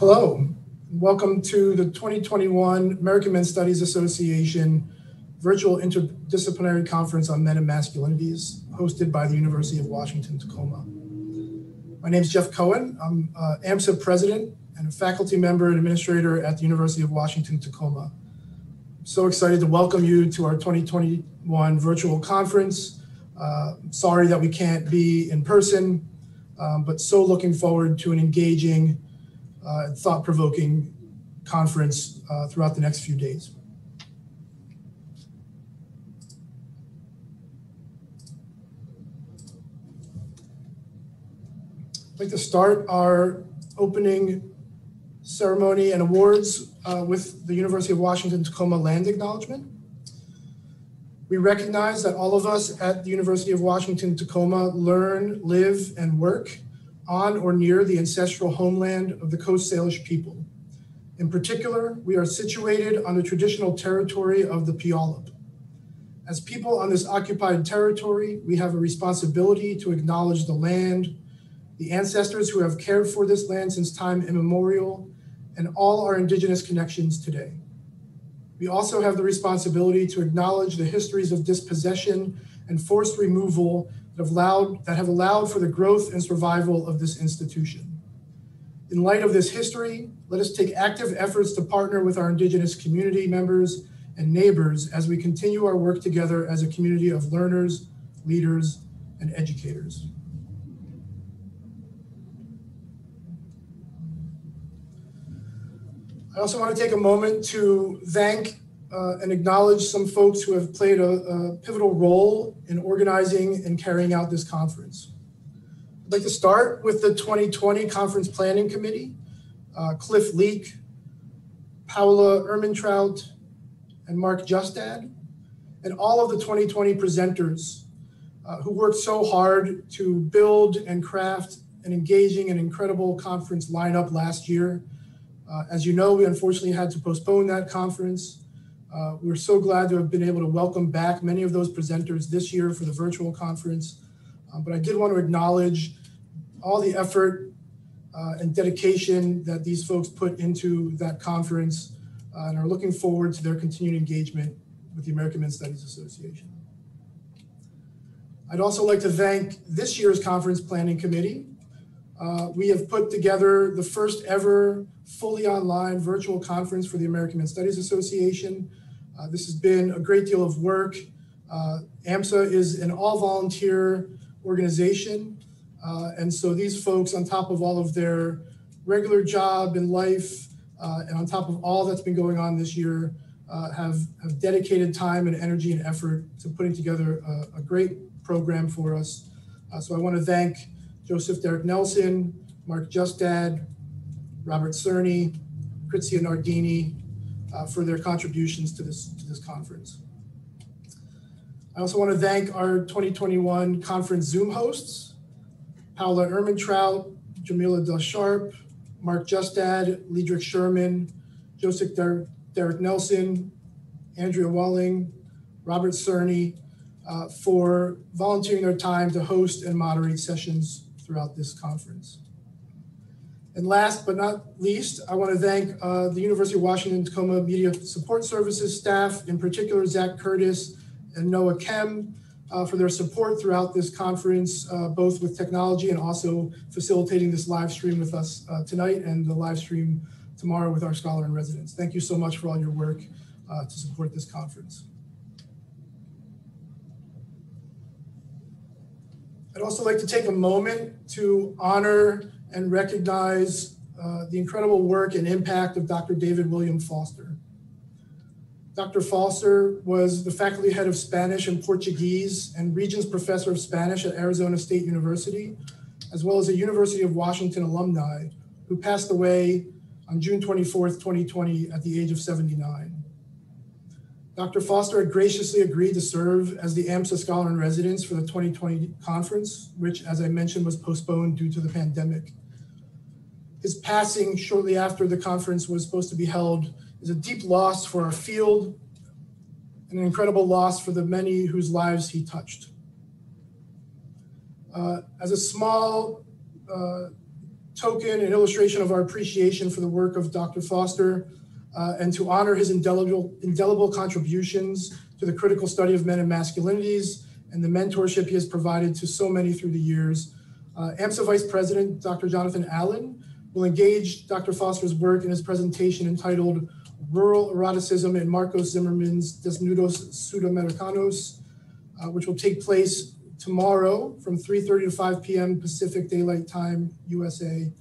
Hello, welcome to the 2021 American Men's Studies Association Virtual Interdisciplinary Conference on Men and Masculinities, hosted by the University of Washington, Tacoma. My name is Jeff Cohen. I'm uh, AMSA president and a faculty member and administrator at the University of Washington, Tacoma. So excited to welcome you to our 2021 virtual conference. Uh, sorry that we can't be in person, um, but so looking forward to an engaging uh, thought provoking conference uh, throughout the next few days. I'd like to start our opening ceremony and awards uh, with the University of Washington Tacoma Land Acknowledgement. We recognize that all of us at the University of Washington Tacoma learn, live, and work on or near the ancestral homeland of the Coast Salish people. In particular, we are situated on the traditional territory of the Puyallup. As people on this occupied territory, we have a responsibility to acknowledge the land, the ancestors who have cared for this land since time immemorial, and all our Indigenous connections today. We also have the responsibility to acknowledge the histories of dispossession and forced removal that have allowed, that have allowed for the growth and survival of this institution. In light of this history, let us take active efforts to partner with our Indigenous community members and neighbors as we continue our work together as a community of learners, leaders, and educators. I also want to take a moment to thank uh, and acknowledge some folks who have played a, a, pivotal role in organizing and carrying out this conference. I'd like to start with the 2020 Conference Planning Committee, uh, Cliff Leek, Paula Ermintrout, and Mark Justad, and all of the 2020 presenters uh, who worked so hard to build and craft an engaging and incredible conference lineup last year. Uh, as you know, we unfortunately had to postpone that conference. Uh, we're so glad to have been able to welcome back many of those presenters this year for the virtual conference. Uh, but I did want to acknowledge all the effort uh, and dedication that these folks put into that conference uh, and are looking forward to their continued engagement with the American Men's Studies Association. I'd also like to thank this year's conference planning committee. Uh, we have put together the first ever fully online virtual conference for the American Men's Studies Association. Uh, this has been a great deal of work. Uh, AMSA is an all volunteer organization. Uh, and so these folks, on top of all of their regular job and life, uh, and on top of all that's been going on this year, uh, have, have dedicated time and energy and effort to putting together a, a great program for us. So I want to thank Joseph Derrick Nelson, Mark Justad, Robert Cerny, Krizia Nardini, uh, for their contributions to this, to this conference. I also want to thank our 2021 conference Zoom hosts, Paula Ermintrout, Jamila Del Sharp, Mark Justad, Liedrich Sherman, Joseph Der Derrick Nelson, Andrea Walling, Robert Cerny, uh, for volunteering their time to host and moderate sessions throughout this conference. And last but not least, I want to thank uh, the University of Washington Tacoma Media Support Services staff, in particular Zach Curtis and Noah Kem, uh, for their support throughout this conference, uh, both with technology and also facilitating this live stream with us uh, tonight and the live stream tomorrow with our scholar in residence. Thank you so much for all your work uh, to support this conference. I'd also like to take a moment to honor and recognize uh, the incredible work and impact of Dr. David William Foster. Dr. Foster was the faculty head of Spanish and Portuguese and Regents Professor of Spanish at Arizona State University, as well as a University of Washington alumni who passed away on June 24th, 2020 at the age of 79. Dr. Foster had graciously agreed to serve as the AMSA Scholar in Residence for the 2020 conference, which, as I mentioned, was postponed due to the pandemic. His passing shortly after the conference was supposed to be held is a deep loss for our field and an incredible loss for the many whose lives he touched. Uh, as a small uh, token and illustration of our appreciation for the work of Dr. Foster uh, and to honor his indelible, indelible contributions to the critical study of men and masculinities and the mentorship he has provided to so many through the years. Uh, AMSA Vice President Dr. Jonathan Allen will engage Dr. Foster's work in his presentation entitled Rural Eroticism in Marcos Zimmermann's Desnudos Sudamericanos, uh, which will take place tomorrow from 3.30 to 5 p.m. Pacific Daylight Time, USA,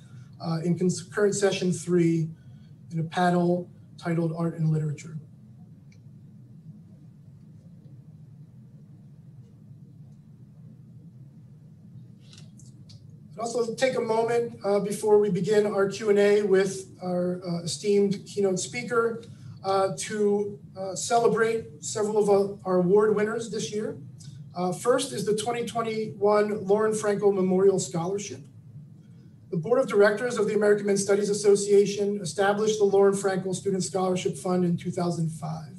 uh, in concurrent session three in a panel titled Art and Literature. Also take a moment uh, before we begin our Q&A with our uh, esteemed keynote speaker uh, to uh, celebrate several of our award winners this year. Uh, first is the 2021 Loren Frankel Memorial Scholarship. The Board of Directors of the American Men's Studies Association established the Loren Frankel Student Scholarship Fund in 2005.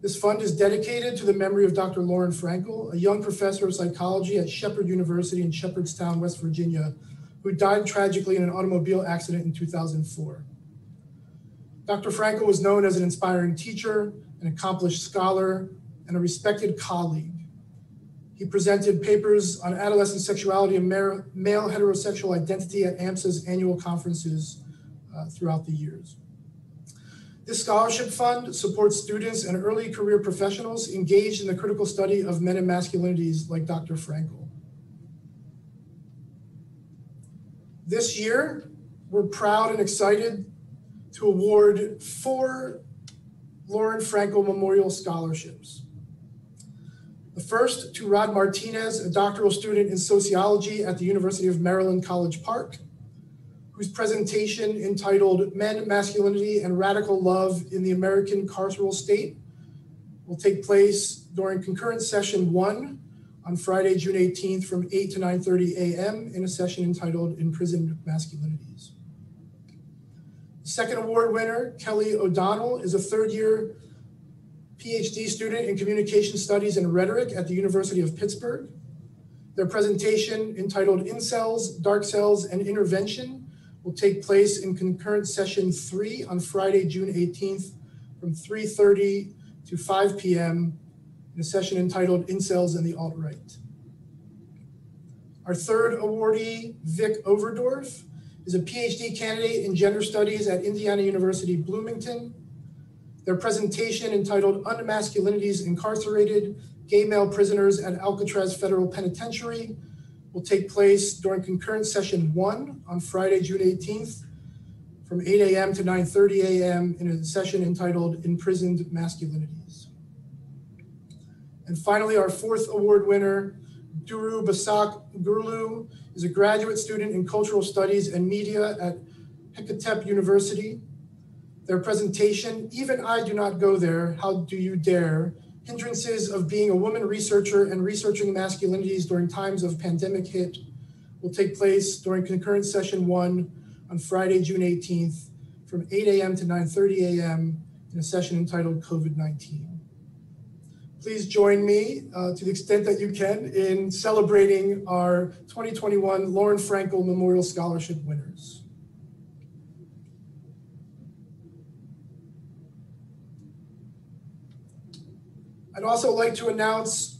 This fund is dedicated to the memory of Dr. Loren Frankel, a young professor of psychology at Shepherd University in Shepherdstown, West Virginia, who died tragically in an automobile accident in 2004. Dr. Frankel was known as an inspiring teacher, an accomplished scholar, and a respected colleague. He presented papers on adolescent sexuality and male heterosexual identity at AMSA's annual conferences uh, throughout the years. This scholarship fund supports students and early career professionals engaged in the critical study of men and masculinities like Dr. Frankel. This year, we're proud and excited to award four Loren Frankel Memorial Scholarships. The first to Rod Martinez, a doctoral student in sociology at the University of Maryland College Park whose presentation entitled Men, Masculinity, and Radical Love in the American Carceral State will take place during concurrent session one on Friday, June 18th from 8 to 9.30 a.m. in a session entitled Imprisoned Masculinities. Second award winner, Kelly O'Donnell, is a third year PhD student in Communication Studies and Rhetoric at the University of Pittsburgh. Their presentation entitled Incels, Dark Cells, and Intervention will take place in concurrent session three on Friday, June 18th from 3.30 to 5 p.m. in a session entitled Incels and the Alt-Right. Our third awardee, Vic Overdorf, is a PhD candidate in gender studies at Indiana University Bloomington. Their presentation entitled Unmasculinities Incarcerated, Gay Male Prisoners at Alcatraz Federal Penitentiary will take place during concurrent session one on Friday, June 18th from 8 a.m. to 9.30 a.m. in a session entitled Imprisoned Masculinities. And finally, our fourth award winner, Duru Basak Gurlu, is a graduate student in cultural studies and media at Hacettepe University. Their presentation, Even I Do Not Go There, How Do You Dare, hindrances of being a woman researcher and researching masculinities during times of pandemic hit will take place during concurrent session one on Friday, June 18th from 8 a.m. to 9.30 a.m. in a session entitled COVID-19. Please join me uh, to the extent that you can in celebrating our 2021 Loren Frankel Memorial Scholarship winners. I'd also like to announce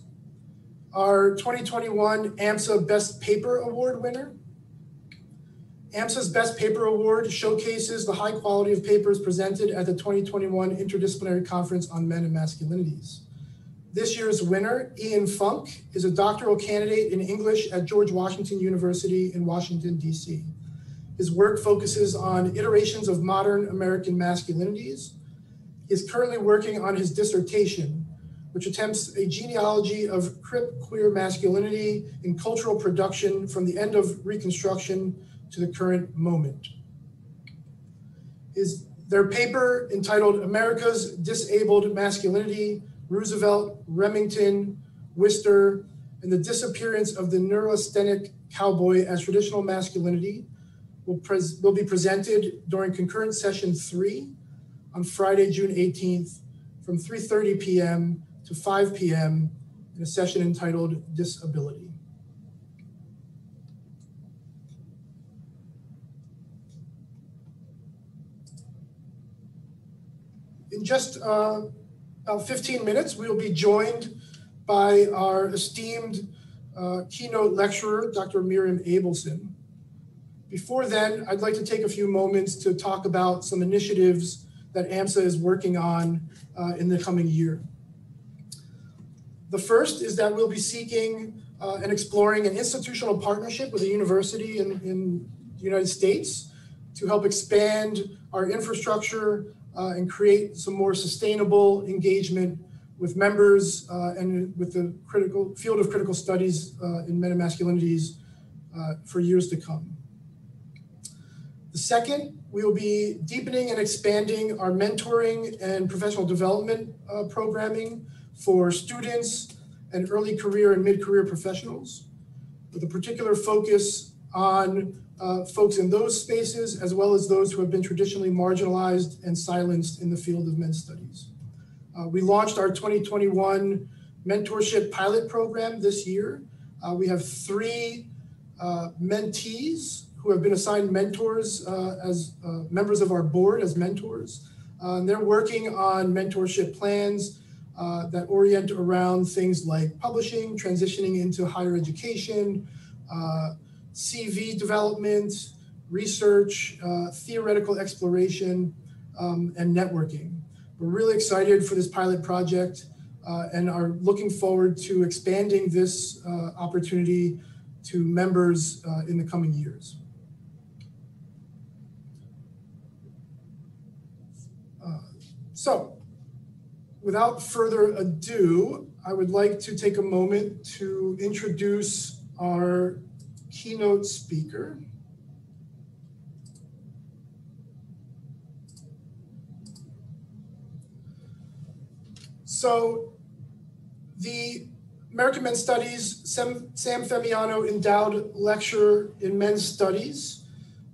our 2021 AMSA Best Paper Award winner. AMSA's Best Paper Award showcases the high quality of papers presented at the 2021 Interdisciplinary Conference on Men and Masculinities. This year's winner, Ian Funk, is a doctoral candidate in English at George Washington University in Washington, D.C. His work focuses on iterations of modern American masculinities. He is currently working on his dissertation, which attempts a genealogy of crip queer masculinity in cultural production from the end of Reconstruction to the current moment. Is their paper entitled America's Disabled Masculinity, Roosevelt, Remington, Wister, and the Disappearance of the Neurasthenic Cowboy as Traditional Masculinity will, will be presented during concurrent session three on Friday, June 18th from 3.30 p.m to 5 p.m. in a session entitled Disability. In just uh, about 15 minutes, we will be joined by our esteemed uh, keynote lecturer, Dr. Miriam Abelson. Before then, I'd like to take a few moments to talk about some initiatives that AMSA is working on uh, in the coming year. The first is that we'll be seeking uh, and exploring an institutional partnership with a university in, in the United States to help expand our infrastructure uh, and create some more sustainable engagement with members uh, and with the critical field of critical studies uh, in men and masculinities uh, for years to come. The second, we will be deepening and expanding our mentoring and professional development uh, programming for students and early career and mid-career professionals with a particular focus on uh, folks in those spaces as well as those who have been traditionally marginalized and silenced in the field of men's studies. Uh, we launched our 2021 mentorship pilot program this year. Uh, we have three uh, mentees who have been assigned mentors uh, as uh, members of our board as mentors. and they're working on mentorship plans that orient around things like publishing, transitioning into higher education, CV development, research, theoretical exploration, um, and networking. We're really excited for this pilot project uh, and are looking forward to expanding this uh, opportunity to members uh, in the coming years. Uh, so, without further ado, I would like to take a moment to introduce our keynote speaker. So the American Men's Studies Sam, Sam Femiano Endowed Lecture in Men's Studies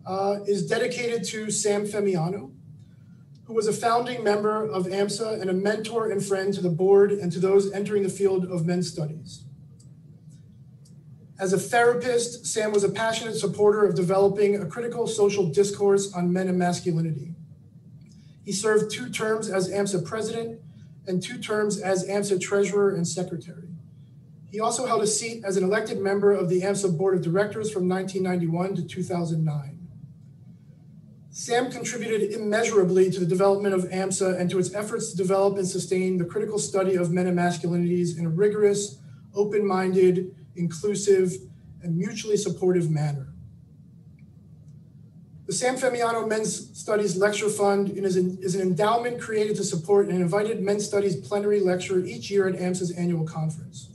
uh, is dedicated to Sam Femiano, who was a founding member of AMSA and a mentor and friend to the board and to those entering the field of men's studies. As a therapist, Sam was a passionate supporter of developing a critical social discourse on men and masculinity. He served two terms as AMSA president and two terms as AMSA treasurer and secretary. He also held a seat as an elected member of the AMSA board of directors from 1991 to 2009. Sam contributed immeasurably to the development of AMSA and to its efforts to develop and sustain the critical study of men and masculinities in a rigorous, open minded, inclusive, and mutually supportive manner. The Sam Femiano Men's Studies Lecture Fund is an, endowment created to support an invited men's studies plenary lecture each year at AMSA's annual conference.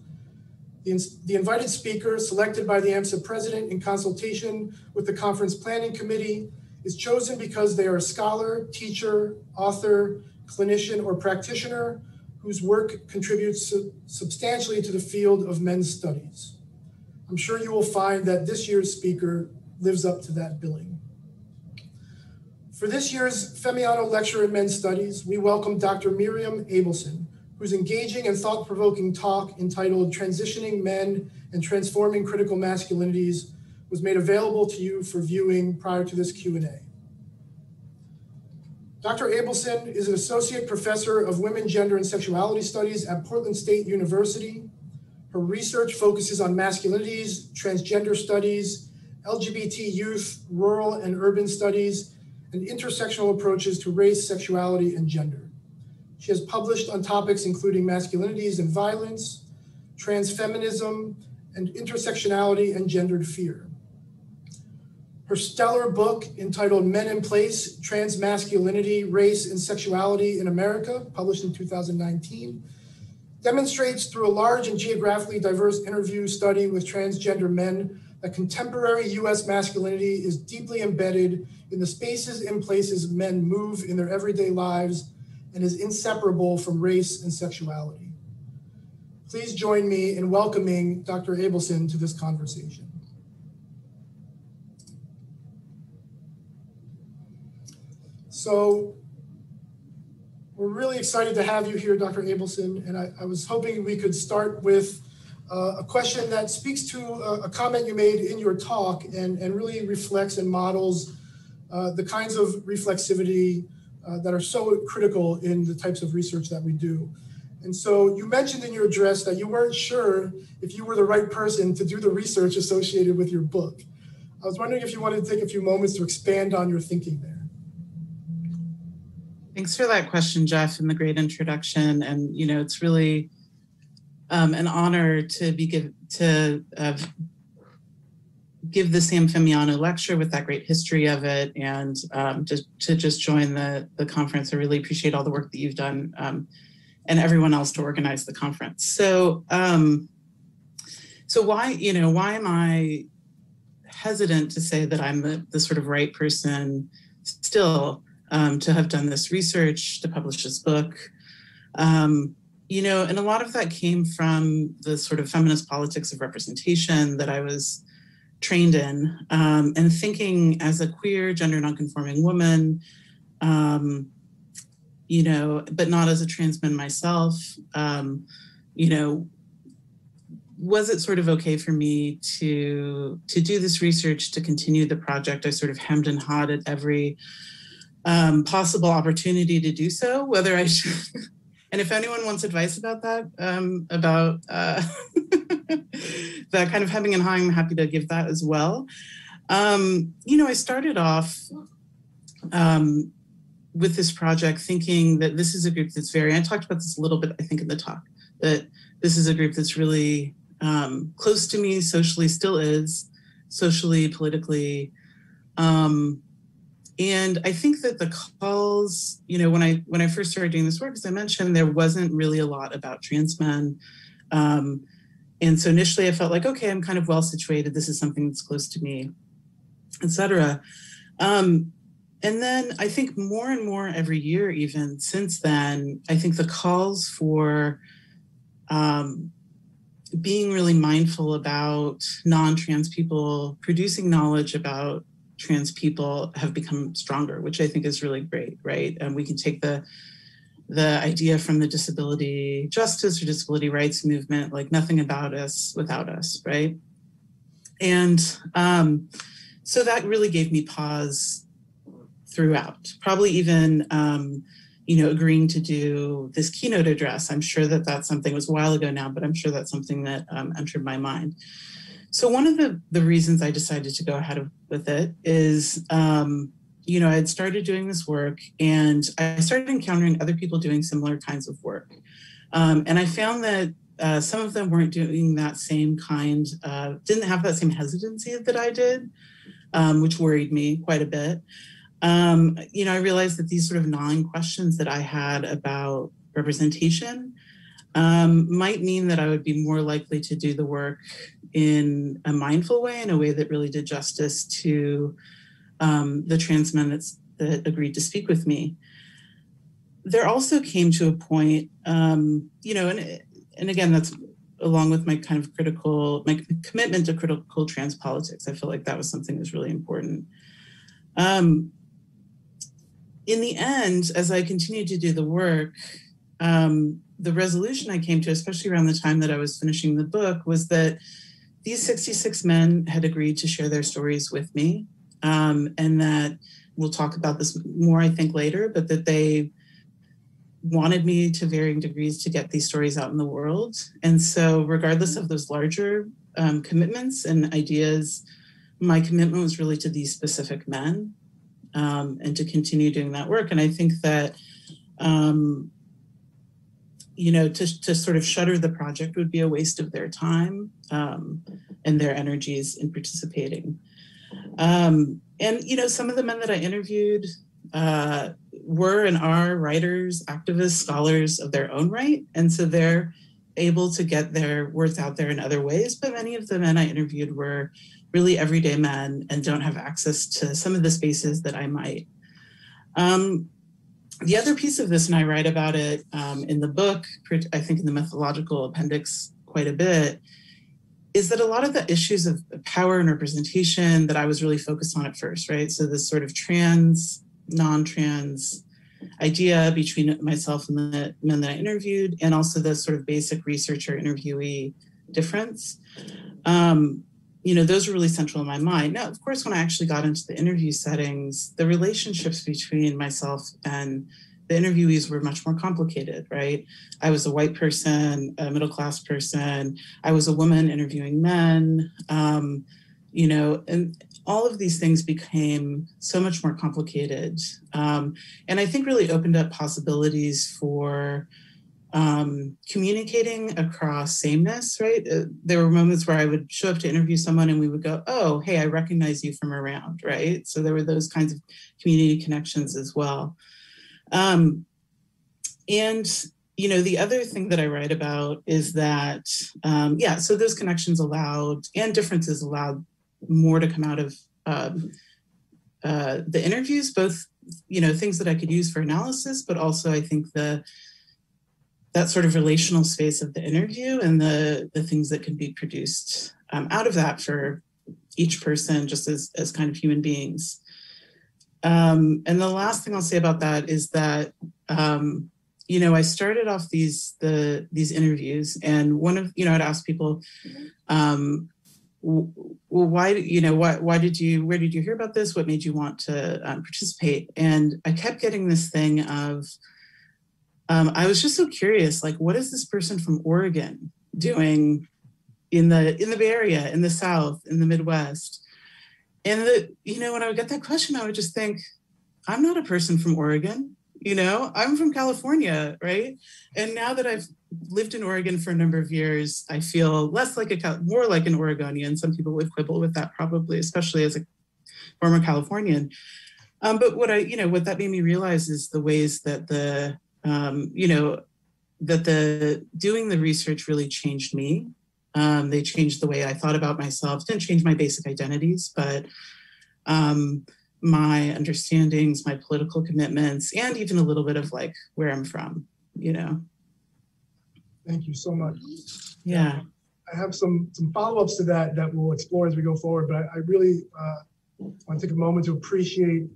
The, the invited speaker, selected by the AMSA president in consultation with the conference planning committee, is chosen because they are a scholar, teacher, author, clinician, or practitioner whose work contributes substantially to the field of men's studies. I'm sure you will find that this year's speaker lives up to that billing. For this year's Femiano Lecture in Men's Studies, we welcome Dr. Miriam Abelson, whose engaging and thought-provoking talk entitled Transitioning Men and Transforming Critical Masculinities was made available to you for viewing prior to this Q&A. Dr. Abelson is an associate professor of women, gender, and sexuality studies at Portland State University. Her research focuses on masculinities, transgender studies, LGBT youth, rural and urban studies, and intersectional approaches to race, sexuality, and gender. She has published on topics including masculinities and violence, transfeminism, and intersectionality and gendered fear. Her stellar book entitled Men in Place Transmasculinity, Race, and Sexuality in America, published in 2019, demonstrates through a large and geographically diverse interview study with transgender men that contemporary US masculinity is deeply embedded in the spaces and places men move in their everyday lives and is inseparable from race and sexuality. Please join me in welcoming Dr. Abelson to this conversation. So we're really excited to have you here, Dr. Abelson, and I, I was hoping we could start with uh, a question that speaks to a, a, comment you made in your talk and, and really reflects and models uh, the kinds of reflexivity uh, that are so critical in the types of research that we do. And so you mentioned in your address that you weren't sure if you were the right person to do the research associated with your book. I was wondering if you wanted to take a few moments to expand on your thinking there. Thanks for that question, Jeff, and the great introduction. And you know, it's really um, an honor to be give to uh, give the Sam Femiano lecture with that great history of it, and um, just to just join the the conference. I really appreciate all the work that you've done, um, and everyone else to organize the conference. So, um, so why you know why am I hesitant to say that I'm the the sort of right person still? Um, to have done this research, to publish this book. Um, you know, and a lot of that came from the sort of feminist politics of representation that I was trained in, um, and thinking as a queer, gender nonconforming woman, um, you know, but not as a trans man myself, um, you know, was it sort of okay for me to to do this research to continue the project? I sort of hemmed and hawed at every um, possible opportunity to do so, whether I should. and if anyone wants advice about that, um, about uh, that kind of hemming and hawing, I'm happy to give that as well. Um, you know, I started off um, with this project thinking that this is a group that's very, I talked about this a little bit, I think, in the talk, that this is a group that's really um, close to me socially, still is, socially, politically. Um, and i think that the calls you know when i when i first started doing this work as i mentioned there wasn't really a lot about trans men. Um, and so initially i felt like okay i'm kind of well situated. This is something that's close to me etc um, and then i think more and more every year even since then i think the calls for um, being really mindful about non-trans people producing knowledge about trans people have become stronger, which I think is really great, right? And we can take the the idea from the disability justice or disability rights movement, like nothing about us without us, right? And um, so that really gave me pause throughout. Probably even, um, you know, agreeing to do this keynote address. I'm sure that that's something was a while ago now, but I'm sure that's something that um, entered my mind. So one of the, the reasons I decided to go ahead with it is, um, you know, I had started doing this work and I started encountering other people doing similar kinds of work. Um, and I found that uh, some of them weren't doing that same kind, uh, didn't have that same hesitancy that I did, um, which worried me quite a bit. Um, you know, I realized that these sort of gnawing questions that I had about representation um, might mean that I would be more likely to do the work in a mindful way, in a way that really did justice to um, the trans men that's, that agreed to speak with me. There also came to a point, um, you know, and, and again, that's along with my kind of critical, my commitment to critical trans politics. I feel like that was something that was really important. Um, in the end, as I continued to do the work, um, the resolution I came to, especially around the time that I was finishing the book, was that these 66 men had agreed to share their stories with me. Um, and that we'll talk about this more, I think, later, but that they wanted me to varying degrees to get these stories out in the world. And so, regardless of those larger um, commitments and ideas, my commitment was really to these specific men um, and to continue doing that work. And I think that um, you know, to, to sort of shutter the project would be a waste of their time um, and their energies in participating. Um, and, you know, some of the men that I interviewed uh, were and are writers, activists, scholars of their own right. And so they're able to get their words out there in other ways. But many of the men I interviewed were really everyday men and don't have access to some of the spaces that I might. Um, the other piece of this, and I write about it um, in the book, I think in the methodological appendix quite a bit, is that a lot of the issues of power and representation that I was really focused on at first, right? So this sort of trans, non-trans idea between myself and the men that I interviewed, and also the sort of basic researcher interviewee difference. Um, you know, those were really central in my mind. Now, of course, when I actually got into the interview settings, the relationships between myself and the interviewees were much more complicated, right? I was a white person, a middle class person. I was a woman interviewing men, um, you know, and all of these things became so much more complicated. Um, and I think really opened up possibilities for um, communicating across sameness, right? Uh, there were moments where I would show up to interview someone and we would go, oh, hey, I recognize you from around, right? So there were those kinds of community connections as well. Um, and, you know, the other thing that I write about is that, um, yeah, so those connections allowed and differences allowed more to come out of um, uh, the interviews, both, you know, things that I could use for analysis, but also I think the that sort of relational space of the interview and the the things that can be produced um, out of that for each person just as as kind of human beings. Um, and the last thing i'll say about that is that um, you know i started off these the these interviews and one of you know i'd ask people um, well why you know why, why did you where did you hear about this? What made you want to um, participate? And i kept getting this thing of um, I was just so curious, like, what is this person from Oregon doing in the in the Bay Area, in the South, in the Midwest? And the, you know, when I would get that question, I would just think, I'm not a person from Oregon. You know, I'm from California, right? And now that I've lived in Oregon for a number of years, I feel less like a more like an Oregonian. Some people would quibble with that, probably, especially as a former Californian. Um, but what I, you know, what that made me realize is the ways that the um, you know, that the doing the research really changed me. Um, they changed the way I thought about myself. Didn't change my basic identities, but um, my understandings, my political commitments, and even a little bit of like where I'm from. You know. Thank you so much. Yeah. I have some some follow-ups to that that we'll explore as we go forward. But I, I really uh, want to take a moment to appreciate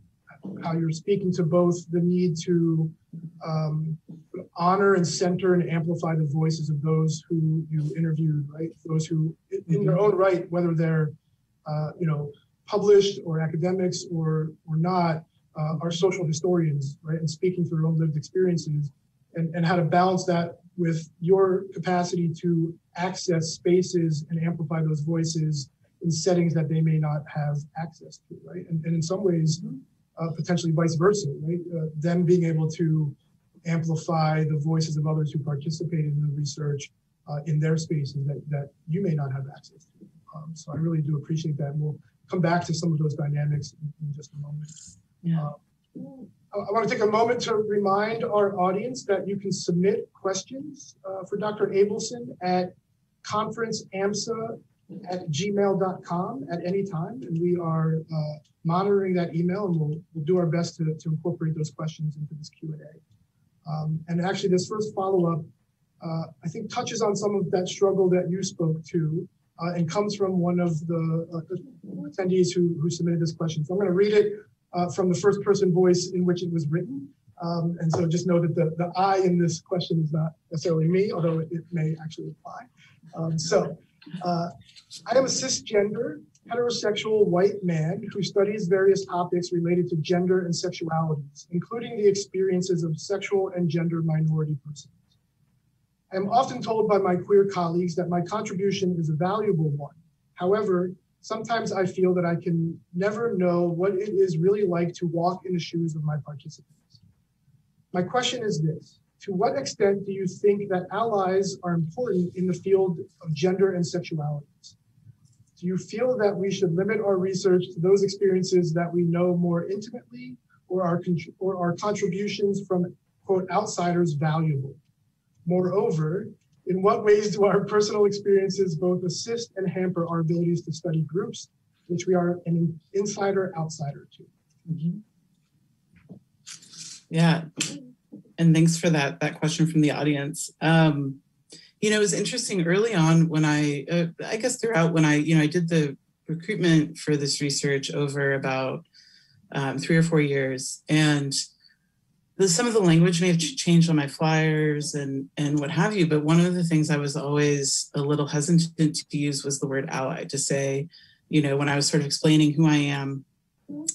how you're speaking to both the need to um, honor and center and amplify the voices of those who you interviewed, right? Those who, in their own right, whether they're, uh, you know, published or academics or or not, uh, are social historians, right? And speaking through their own lived experiences, and and how to balance that with your capacity to access spaces and amplify those voices in settings that they may not have access to, right? And, and in some ways, uh, potentially vice versa, right? Uh, them being able to amplify the voices of others who participated in the research uh, in their spaces that, that you may not have access to. Um, so I really do appreciate that. And we'll come back to some of those dynamics in, in just a moment. Yeah. Uh, I, I want to take a moment to remind our audience that you can submit questions uh, for Dr. Abelson at conferenceamsa at gmail.com at any time. And we are uh, monitoring that email and we'll, we'll do our best to, to incorporate those questions into this Q&A. Um, and actually this first follow-up, uh, I think touches on some of that struggle that you spoke to uh, and comes from one of the uh, attendees who, who submitted this question. So I'm going to read it uh, from the first person voice in which it was written. Um, and so just know that the, the I in this question is not necessarily me, although it, it may actually apply. Um, so uh, I am a cisgender, heterosexual white man who studies various topics related to gender and sexualities, including the experiences of sexual and gender minority persons. I am often told by my queer colleagues that my contribution is a valuable one. However, sometimes I feel that I can never know what it is really like to walk in the shoes of my participants. My question is this to what extent do you think that allies are important in the field of gender and sexualities? Do you feel that we should limit our research to those experiences that we know more intimately, or are, or are contributions from, quote, outsiders valuable? Moreover, in what ways do our personal experiences both assist and hamper our abilities to study groups, which we are an insider outsider to? Mm-hmm. Yeah, and thanks for that that question from the audience. Um, you know, it was interesting early on when I, uh, I guess throughout when I, you know, I did the recruitment for this research over about um, three or four years, and the, some of the language may have changed on my flyers and and what have you, but one of the things I was always a little hesitant to use was the word ally to say, you know, when I was sort of explaining who I am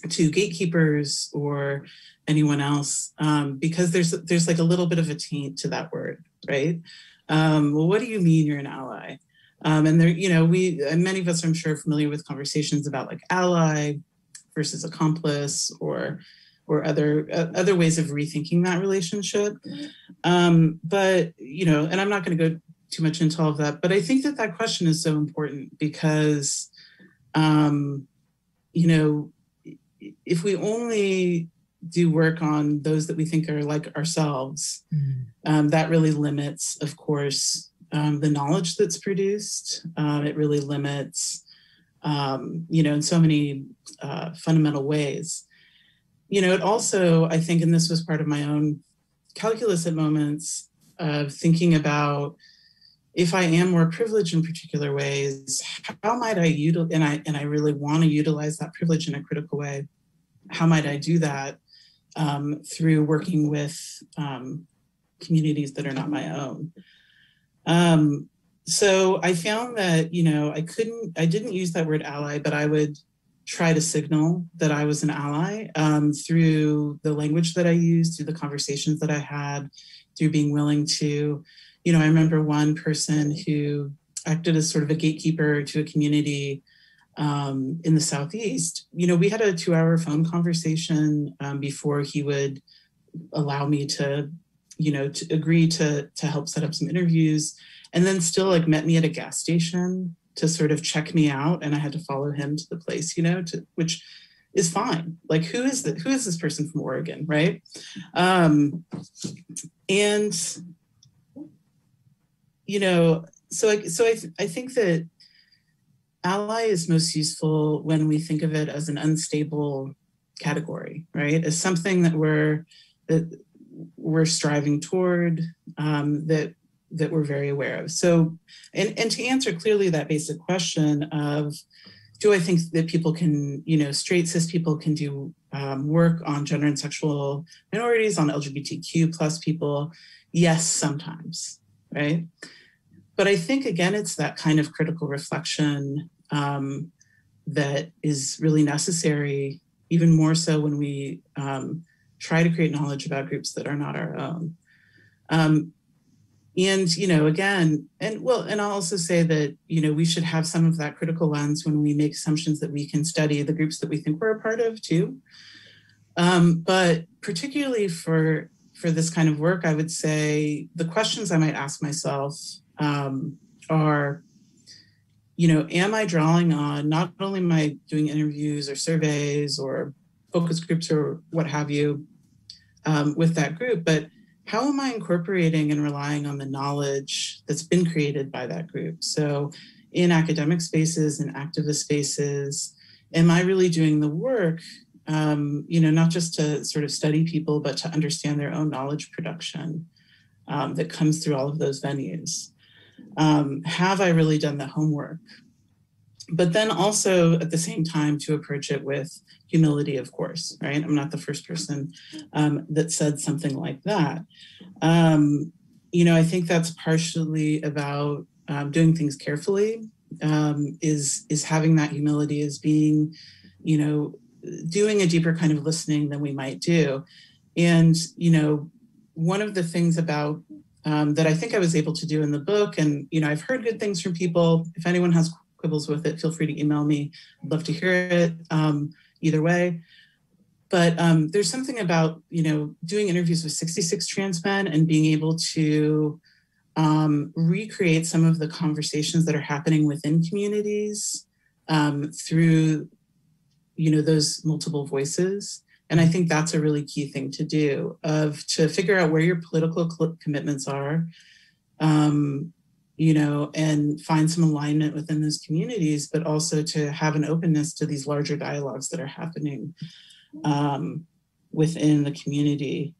to gatekeepers or anyone else, um, because there's there's like a little bit of a taint to that word, right? Um, well, what do you mean you're an ally? Um, and there, you know, we many of us, I'm sure, are familiar with conversations about like ally versus accomplice or or other uh, other ways of rethinking that relationship. Um, but you know, and I'm not going to go too much into all of that. But I think that that question is so important because, um, you know, if we only do work on those that we think are like ourselves, mm. um, that really limits, of course, um, the knowledge that's produced. Um, it really limits, um, you know, in so many uh, fundamental ways you know, it also, I think, and this was part of my own calculus at moments of thinking about if I am more privileged in particular ways, how might I utilize, and I, and I really want to utilize that privilege in a critical way, how might I do that um, through working with um, communities that are not my own? Um, so I found that, you know, I couldn't, I didn't use that word ally, but I would try to signal that I was an ally um, through the language that I used, through the conversations that I had, through being willing to, you know, I remember one person who acted as sort of a gatekeeper to a community um, in the Southeast. You know, we had a two hour phone conversation um, before he would allow me to, you know, to agree to, to help set up some interviews and then still like met me at a gas station to sort of check me out and I had to follow him to the place, you know, to which is fine. Like who is the who is this person from Oregon, right? Um and you know, so I so I I think that ally is most useful when we think of it as an unstable category, right? As something that we're that we're striving toward, um, that that we're very aware of. So, and, and to answer clearly that basic question of, do I think that people can, you know, straight cis people can do um, work on gender and sexual minorities, on LGBTQ plus people? Yes, sometimes, right? But I think again, it's that kind of critical reflection um, that is really necessary, even more so when we um, try to create knowledge about groups that are not our own. Um, and you know again and well and i'll also say that you know we should have some of that critical lens when we make assumptions that we can study the groups that we think we're a part of too um, but particularly for for this kind of work i would say the questions i might ask myself um, are you know am i drawing on not only am i doing interviews or surveys or focus groups or what have you um, with that group but how am I incorporating and relying on the knowledge that's been created by that group? So, in academic spaces and activist spaces, am I really doing the work, um, you know, not just to sort of study people, but to understand their own knowledge production um, that comes through all of those venues? Um, have I really done the homework? But then also at the same time to approach it with humility, of course, right? I'm not the first person um, that said something like that. Um, you know, I think that's partially about um, doing things carefully. Um, is is having that humility, is being, you know, doing a deeper kind of listening than we might do, and you know, one of the things about um, that I think I was able to do in the book, and you know, I've heard good things from people. If anyone has quibbles with it, feel free to email me. I'd love to hear it. Um, either way. But um, there's something about, you know, doing interviews with 66 trans men and being able to um, recreate some of the conversations that are happening within communities um, through, you know, those multiple voices. And I think that's a really key thing to do of to figure out where your political commitments are, um, you know, and find some alignment within those communities, but also to have an openness to these larger dialogues that are happening um, within the community.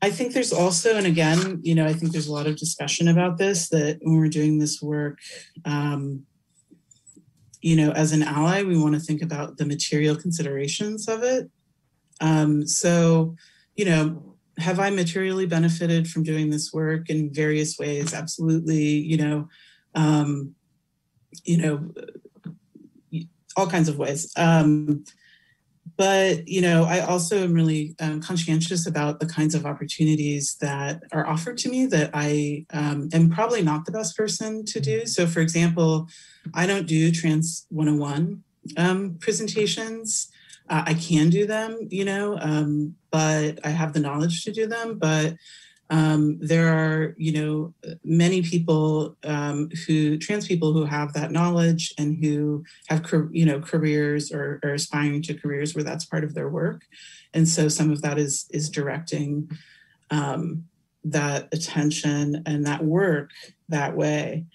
I think there's also, and again, you know, I think there's a lot of discussion about this that when we're doing this work, um, you know, as an ally, we want to think about the material considerations of it. Um, so, you know, have I materially benefited from doing this work in various ways? Absolutely. You know, um, you know, all kinds of ways. Um, but you know, I also am really um, conscientious about the kinds of opportunities that are offered to me that I um, am probably not the best person to do. So, for example, I don't do Trans 101 um, presentations. Uh, I can do them, you know, um, but I have the knowledge to do them. But um, there are, you know, many people um, who, trans people who have that knowledge and who have, you know, careers or, or aspiring to careers where that's part of their work. And so some of that is, is directing um, that attention and that work that way.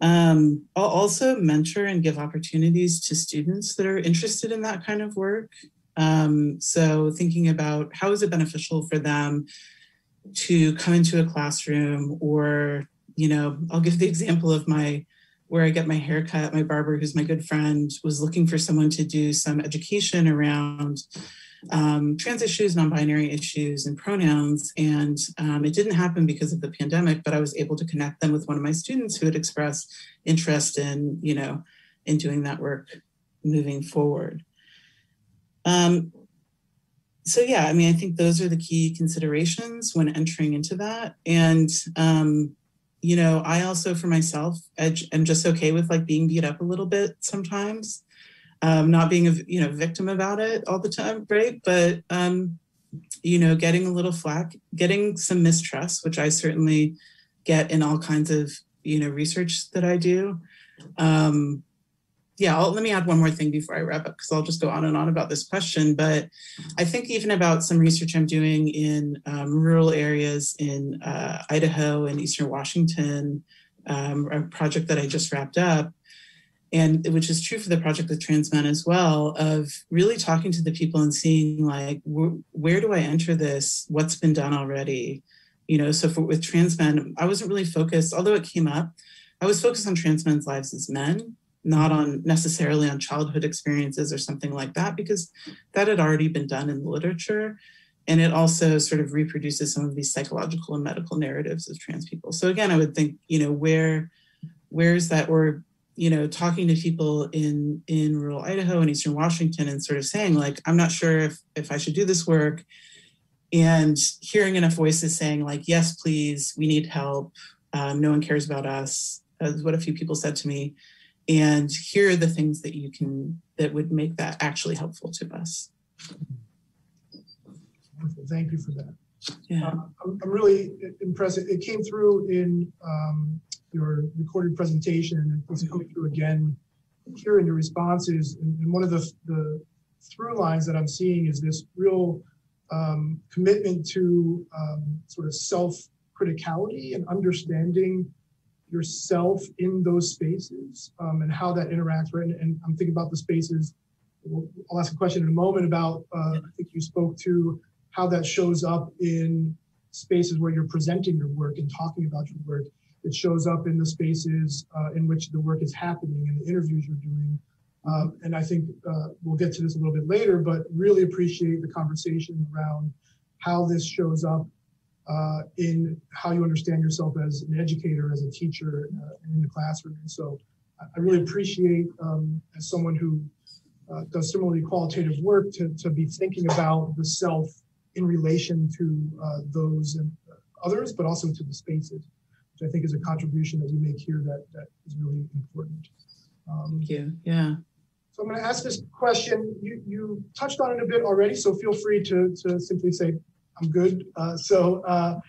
Um, I'll also mentor and give opportunities to students that are interested in that kind of work. Um, so thinking about how is it beneficial for them to come into a classroom or, you know, I'll give the example of my where I get my haircut, my barber, who's my good friend, was looking for someone to do some education around um, trans issues, non-binary issues, and pronouns. And um, it didn't happen because of the pandemic, but I was able to connect them with one of my students who had expressed interest in, you know, in doing that work moving forward. Um, so yeah, I mean, I think those are the key considerations when entering into that. And um, you know, I also for myself I, am just okay with like being beat up a little bit sometimes um, not being a you know victim about it all the time, right? But um, you know, getting a little flack, getting some mistrust, which I certainly get in all kinds of you know research that I do. Um, yeah, I'll, let me add one more thing before I wrap up because I'll just go on and on about this question. But I think even about some research I'm doing in um, rural areas in uh, Idaho and Eastern Washington, um, a project that I just wrapped up and which is true for the project with trans men as well of really talking to the people and seeing like wh- where do i enter this? What's been done already? You know so for with trans men i wasn't really focused although it came up i was focused on trans men's lives as men not on necessarily on childhood experiences or something like that because that had already been done in the literature and it also sort of reproduces some of these psychological and medical narratives of trans people. So again i would think you know where where's that or you know talking to people in in rural idaho and eastern washington and sort of saying like i'm not sure if if i should do this work and hearing enough voices saying like yes please we need help. Um, no one cares about us is what a few people said to me and here are the things that you can that would make that actually helpful to us. Thank you for that. Yeah. Uh, I'm, I'm, really impressed. It came through in um, your recorded presentation and it's coming through again here in your responses. And, and one of the, the through lines that I'm seeing is this real um, commitment to um, sort of self criticality and understanding yourself in those spaces um, and how that interacts. Right? And, and, I'm thinking about the spaces. I'll ask a question in a moment about. Uh, I think you spoke to how that shows up in spaces where you're presenting your work and talking about your work. It shows up in the spaces uh, in which the work is happening and the interviews you're doing. Um, and I think uh, we'll get to this a little bit later, but really appreciate the conversation around how this shows up uh, in how you understand yourself as an educator, as a teacher uh, in the classroom. And so I really appreciate, um, as someone who uh, does similarly qualitative work, to, to be thinking about the self in relation to uh, those and others, but also to the spaces which I think is a contribution that you make here that, that is really important. Um, Thank you. Yeah. So I'm going to ask this question. You, you touched on it a bit already, so feel free to, to simply say, I'm good. Uh, so, uh,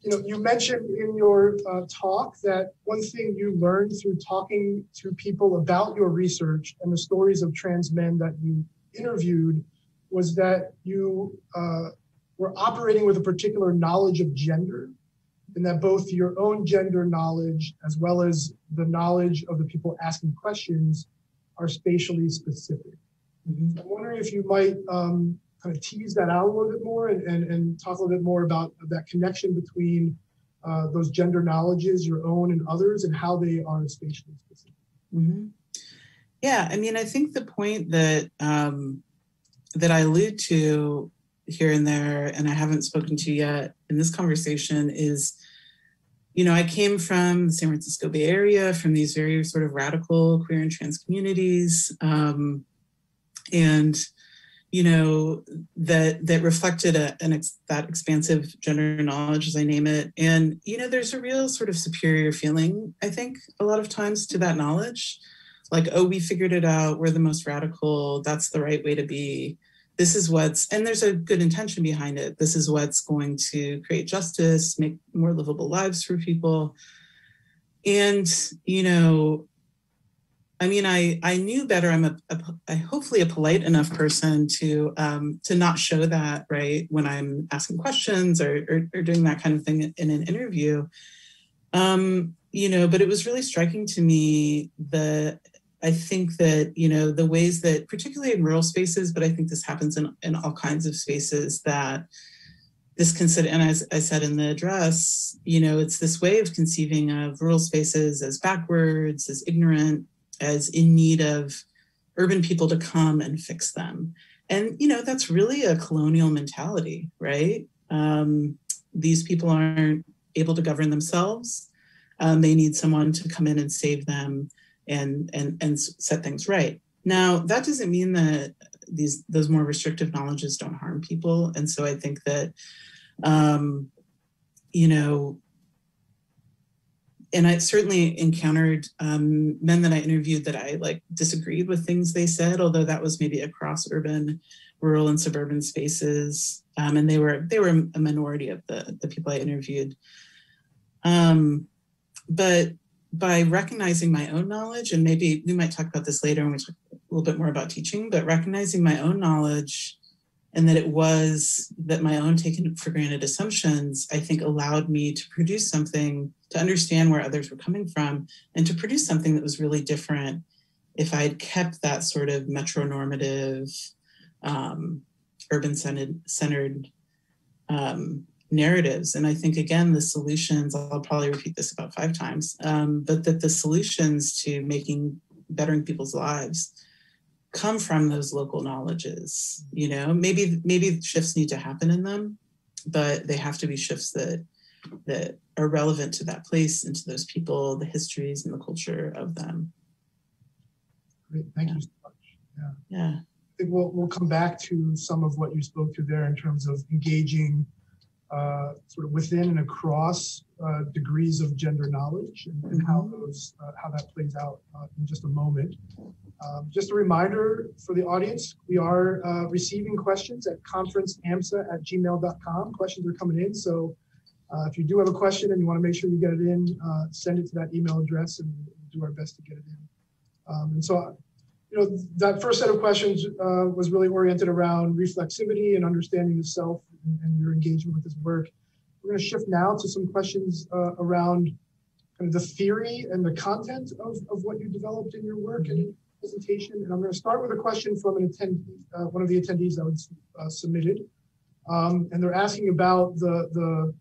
you know, you mentioned in your uh, talk that one thing you learned through talking to people about your research and the stories of trans men that you interviewed was that you uh, were operating with a particular knowledge of gender and that both your own gender knowledge as well as the knowledge of the people asking questions are spatially specific. Mm-hmm. I'm wondering if you might um, kind of tease that out a little bit more and, and, and talk a little bit more about that connection between uh, those gender knowledges, your own and others, and how they are spatially specific. Mm-hmm. Yeah, I mean, I think the point that um, that I allude to here and there, and I haven't spoken to yet in this conversation is, you know, I came from the San Francisco Bay Area, from these very sort of radical queer and trans communities. Um, and you know that that reflected a, an ex, that expansive gender knowledge as i name it and you know there's a real sort of superior feeling i think a lot of times to that knowledge like oh we figured it out we're the most radical that's the right way to be this is what's and there's a good intention behind it this is what's going to create justice make more livable lives for people and you know I mean, I I knew better. I'm a, a, a hopefully a polite enough person to um, to not show that right when I'm asking questions or, or, or doing that kind of thing in an interview. Um, you know, but it was really striking to me that I think that you know the ways that, particularly in rural spaces, but I think this happens in in all kinds of spaces that this consider and as I said in the address, you know, it's this way of conceiving of rural spaces as backwards, as ignorant, as in need of urban people to come and fix them. And, you know, that's really a colonial mentality, right? Um, these people aren't able to govern themselves. Um, they need someone to come in and save them and, and, and set things right. Now, that doesn't mean that these those more restrictive knowledges don't harm people. And so I think that, um, you know, and I certainly encountered um, men that I interviewed that I like disagreed with things they said, although that was maybe across urban, rural, and suburban spaces, um, and they were they were a minority of the the people I interviewed. Um, but by recognizing my own knowledge, and maybe we might talk about this later when we talk a little bit more about teaching, but recognizing my own knowledge and that it was that my own taken for granted assumptions, I think allowed me to produce something, to understand where others were coming from, and to produce something that was really different if I had kept that sort of metronormative, um, urban centered, centered um, narratives. And I think, again, the solutions, I'll probably repeat this about five times, um, but that the solutions to making, bettering people's lives come from those local knowledges you know? Maybe maybe shifts need to happen in them but they have to be shifts that that are relevant to that place and to those people the histories and the culture of them. Great. Thank yeah. you so much. Yeah. Yeah. I think we'll, we'll come back to some of what you spoke to there in terms of engaging uh, sort of within and across uh, degrees of gender knowledge and, and how mm-hmm. those uh, how that plays out uh, in just a moment. Um, just a reminder for the audience, we are uh, receiving questions at conferenceamsa at gmail.com. Questions are coming in, so uh, if you do have a question and you want to make sure you get it in, send it to that email address and we'll do our best to get it in. Um, and so you know, that first set of questions uh, was really oriented around reflexivity and understanding the self and, and your engagement with this work. We're going to shift now to some questions uh, around kind of the theory and the content of, of what you developed in your work and presentation. And I'm going to start with a question from an attendee, uh, one of the attendees that was uh, submitted. Um, and they're asking about the, the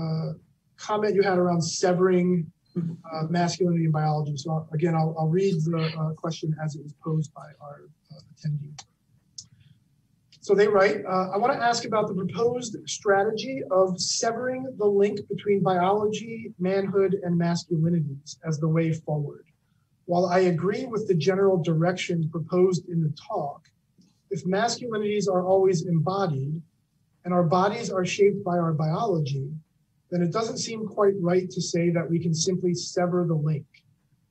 uh, comment you had around severing uh, masculinity in biology. So again, I'll, I'll read the uh, question as it was posed by our uh, attendee. So they write, uh, I want to ask about the proposed strategy of severing the link between biology, manhood, and masculinities as the way forward. While I agree with the general direction proposed in the talk, if masculinities are always embodied and our bodies are shaped by our biology, then it doesn't seem quite right to say that we can simply sever the link.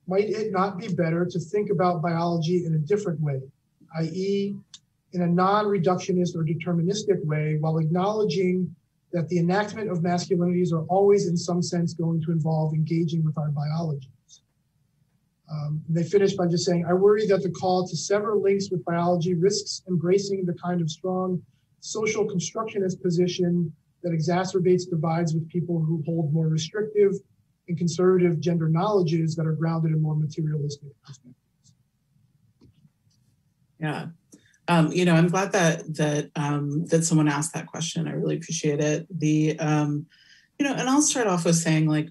Might it not be better to think about biology in a different way, i.e., in a non reductionist or deterministic way, while acknowledging that the enactment of masculinities are always, in some sense, going to involve engaging with our biologies? Um, they finish by just saying, I worry that the call to sever links with biology risks embracing the kind of strong social constructionist position that exacerbates divides with people who hold more restrictive and conservative gender knowledges that are grounded in more materialistic perspectives. Yeah. Um, you know, I'm glad that that um, that someone asked that question. I really appreciate it. The um, you know, and I'll start off with saying like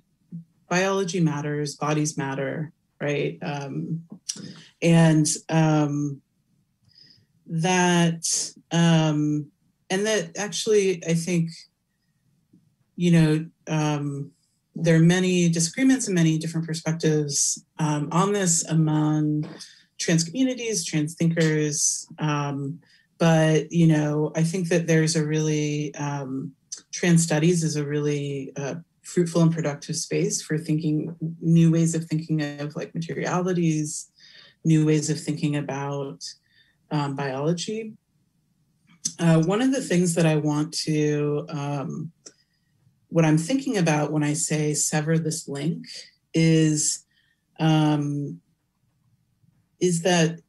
biology matters, bodies matter, right? Um, and um, that um, and that actually, I think, you know, um, there are many disagreements and many different perspectives um, on this among trans communities, trans thinkers. Um, but you know, I think that there's a really um, trans studies is a really uh, fruitful and productive space for thinking new ways of thinking of like materialities, new ways of thinking about um, biology. Uh, one of the things that I want to um, what I'm thinking about when I say sever this link is um, is that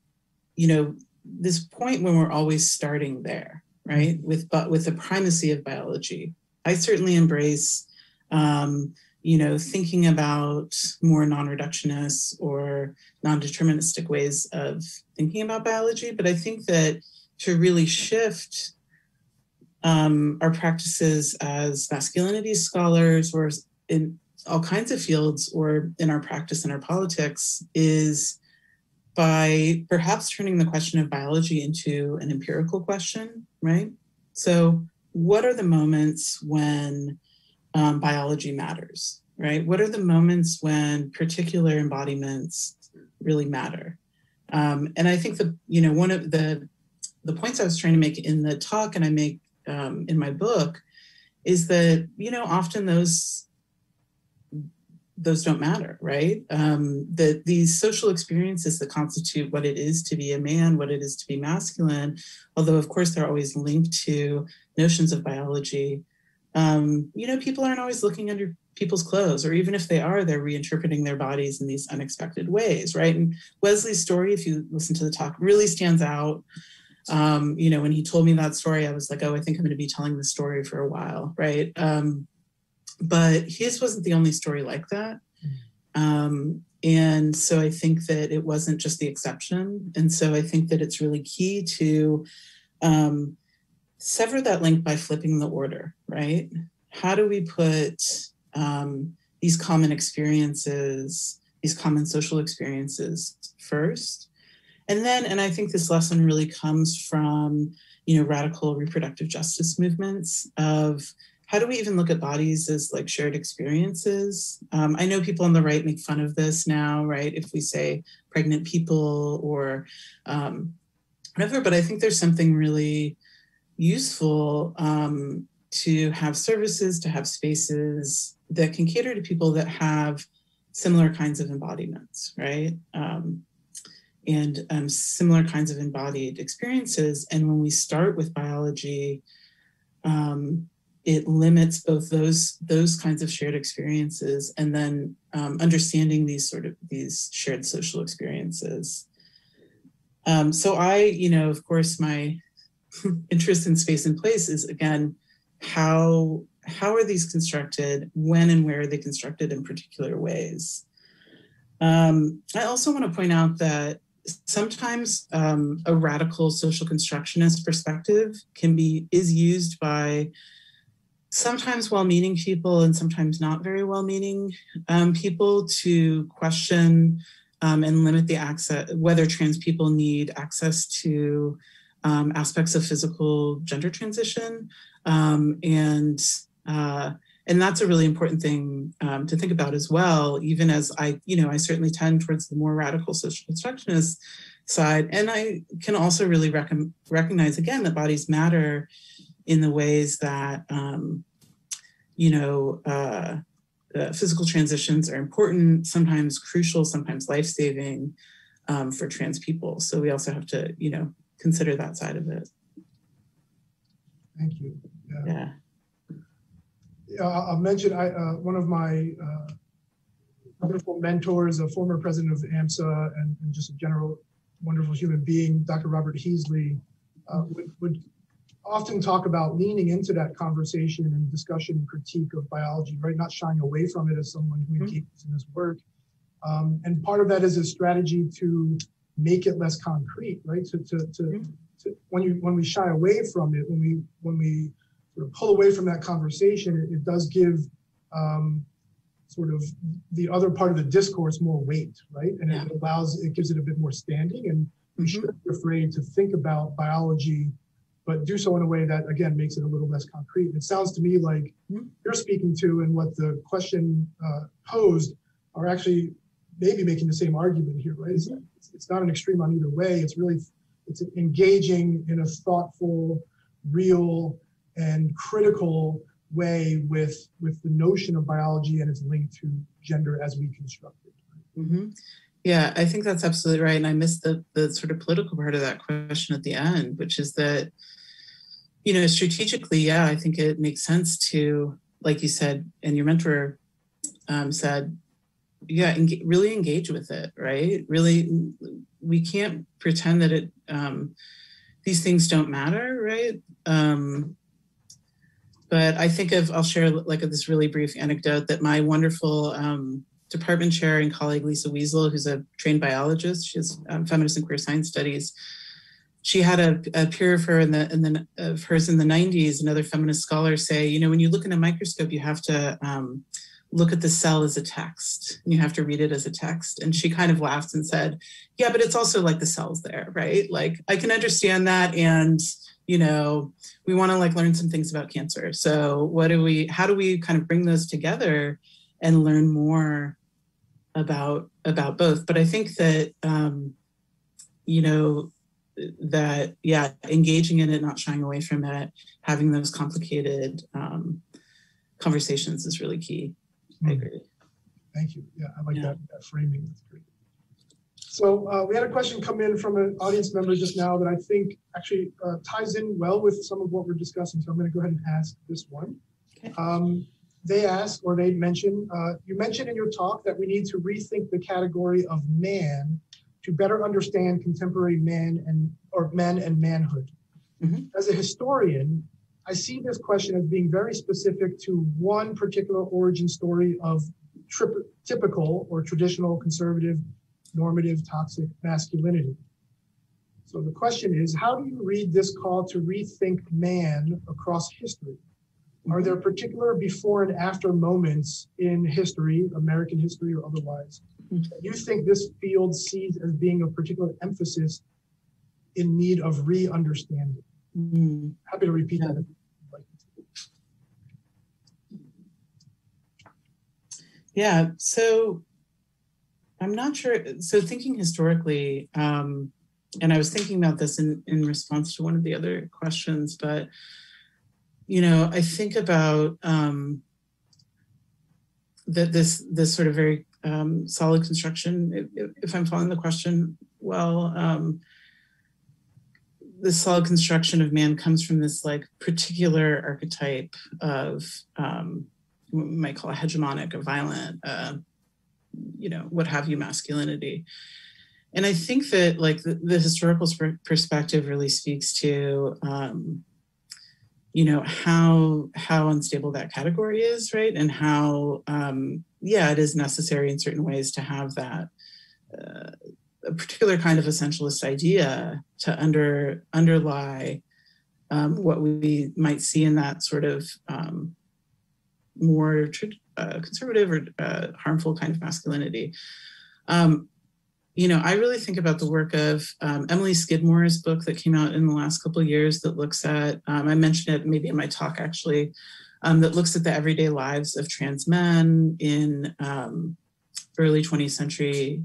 you know this point when we're always starting there, right? With but with the primacy of biology, I certainly embrace um, you know thinking about more non-reductionist or non-deterministic ways of thinking about biology, but I think that to really shift um, our practices as masculinity scholars or in all kinds of fields or in our practice in our politics is by perhaps turning the question of biology into an empirical question, right? So, what are the moments when um, biology matters, right? What are the moments when particular embodiments really matter? Um, and I think the you know one of the the points I was trying to make in the talk, and I make um, in my book is that you know often those those don't matter right? Um, that these social experiences that constitute what it is to be a man what it is to be masculine although of course they're always linked to notions of biology um, you know people aren't always looking under people's clothes or even if they are they're reinterpreting their bodies in these unexpected ways right? And wesley's story if you listen to the talk really stands out. Um, you know, when he told me that story, I was like, oh, I think I'm going to be telling this story for a while, right? Um, but his wasn't the only story like that. Um, and so I think that it wasn't just the exception. And so I think that it's really key to um, sever that link by flipping the order, right? How do we put um, these common experiences, these common social experiences first? And then, and I think this lesson really comes from, you know, radical reproductive justice movements of how do we even look at bodies as like shared experiences? Um, I know people on the right make fun of this now, right? If we say pregnant people or um, whatever, but I think there's something really useful um, to have services, to have spaces that can cater to people that have similar kinds of embodiments, right? Um, and um, similar kinds of embodied experiences. And when we start with biology, um, it limits both those those kinds of shared experiences and then um, understanding these sort of these shared social experiences. Um, so I, you know, of course, my interest in space and place is again how how are these constructed, when and where are they constructed in particular ways. Um, I also want to point out that sometimes um, a radical social constructionist perspective can be is used by sometimes well-meaning people and sometimes not very well-meaning um, people to question um, and limit the access whether trans people need access to um, aspects of physical gender transition um, and uh, and that's a really important thing um, to think about as well even as i you know i certainly tend towards the more radical social constructionist side. And i can also really rec- recognize again that bodies matter in the ways that um, you know uh, uh, physical transitions are important sometimes crucial sometimes life-saving um, for trans people. So we also have to you know consider that side of it. Thank you. Yeah, yeah. I'll mention I, uh, one of my uh, wonderful mentors, a former president of AMSA and, and, just a general wonderful human being, Dr. Robert Heasley, uh, would, would, often talk about leaning into that conversation and discussion and critique of biology, right? Not shying away from it as someone who mm-hmm. engages in this work. Um, and part of that is a strategy to make it less concrete, right? To, to, to, mm-hmm. to when you when we shy away from it, when we when we sort of pull away from that conversation, it, it does give um, sort of the other part of the discourse more weight, right? And yeah. it allows, it gives it a bit more standing. And we mm-hmm. shouldn't be afraid to think about biology but do so in a way that, again, makes it a little less concrete. It sounds to me like you're speaking to and what the question uh, posed are actually maybe making the same argument here, right? It's, it's not an extreme on either way. It's really it's engaging in a thoughtful, real, and critical way with with the notion of biology and its link to gender as we construct it. hmm Yeah, I think that's absolutely right. And I missed the the sort of political part of that question at the end, which is that, you know, strategically, yeah, I think it makes sense to, like you said, and your mentor um, said, yeah, really engage with it, right? Really, we can't pretend that it um, these things don't matter, right? Um, but I think of I'll share like this really brief anecdote that my wonderful um, department chair and colleague Lisa Weasel, who's a trained biologist, she's um, feminist and queer science studies. She had a, a peer of her in the in the of hers in the 90s, another feminist scholar say, you know, when you look in a microscope, you have to um, look at the cell as a text. You have to read it as a text. And she kind of laughed and said, yeah, but it's also like the cells there, right? Like I can understand that. And, you know, we want to like learn some things about cancer. So what do we, how do we kind of bring those together and learn more about, about both? But I think that, um, you know, that, yeah, engaging in it, not shying away from it, having those complicated um, conversations is really key. I agree. Thank you. Yeah, I like Yeah. that, that framing. That's great. So uh, we had a question come in from an audience member just now that I think actually uh, ties in well with some of what we're discussing. So I'm going to go ahead and ask this one. Okay. Um, they asked, or they mentioned, uh, you mentioned in your talk that we need to rethink the category of man to better understand contemporary man and or men and manhood. Mhm. As a historian, I see this question as being very specific to one particular origin story of trip- typical or traditional conservative, normative, toxic masculinity. So the question is how do you read this call to rethink man across history? Are there particular before and after moments in history, American history or otherwise, you think this field sees as being of particular emphasis in need of re understanding? Mm. Happy to repeat that. if you'd like me to. Yeah. So I'm not sure. So thinking historically, um, and I was thinking about this in, in response to one of the other questions, but you know, I think about um, that this this sort of very um, solid construction. If, if- I'm following the question well, um, this solid construction of man comes from this like particular archetype of um, what we might call a hegemonic, a violent, uh, you know, what have you, masculinity. And I think that like the, the historical sp- perspective really speaks to, um, you know, how how unstable that category is, right, and how, um, yeah, it is necessary in certain ways to have that. Uh, a particular kind of essentialist idea to under underlie um, what we might see in that sort of um, more uh, conservative or uh, harmful kind of masculinity. Um, you know, I really think about the work of um, Emily Skidmore's book that came out in the last couple of years that looks at, um, I mentioned it maybe in my talk actually, um, that looks at the everyday lives of trans men in um, early 20th century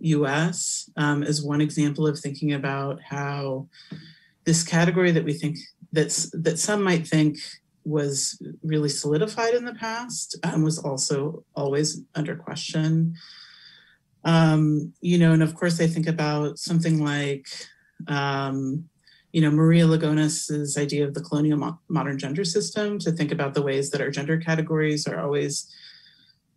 US um, as one example of thinking about how this category that we think that's that some might think was really solidified in the past um, was also always under question. Um, you know, and of course, I think about something like, um, you know, Maria Lugones's idea of the colonial mo- modern gender system to think about the ways that our gender categories are always,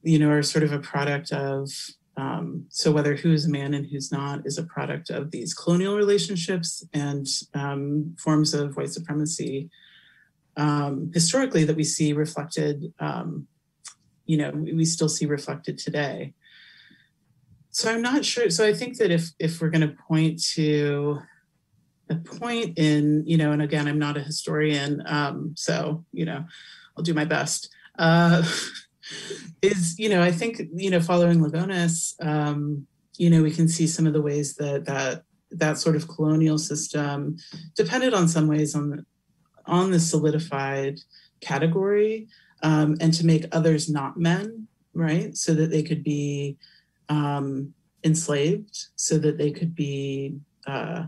you know, are sort of a product of. Um, so whether who's a man and who's not is a product of these colonial relationships and um, forms of white supremacy um, historically that we see reflected, um, you know, we still see reflected today. So I'm not sure. So I think that if if we're going to point to a point in, you know, and again, I'm not a historian, um, so you know, I'll do my best. Uh, is you know, I think you know, following Lugones, um, you know, we can see some of the ways that that that sort of colonial system depended on some ways on the, on the solidified category um, and to make others not men, right? So that they could be um, enslaved, so that they could be uh,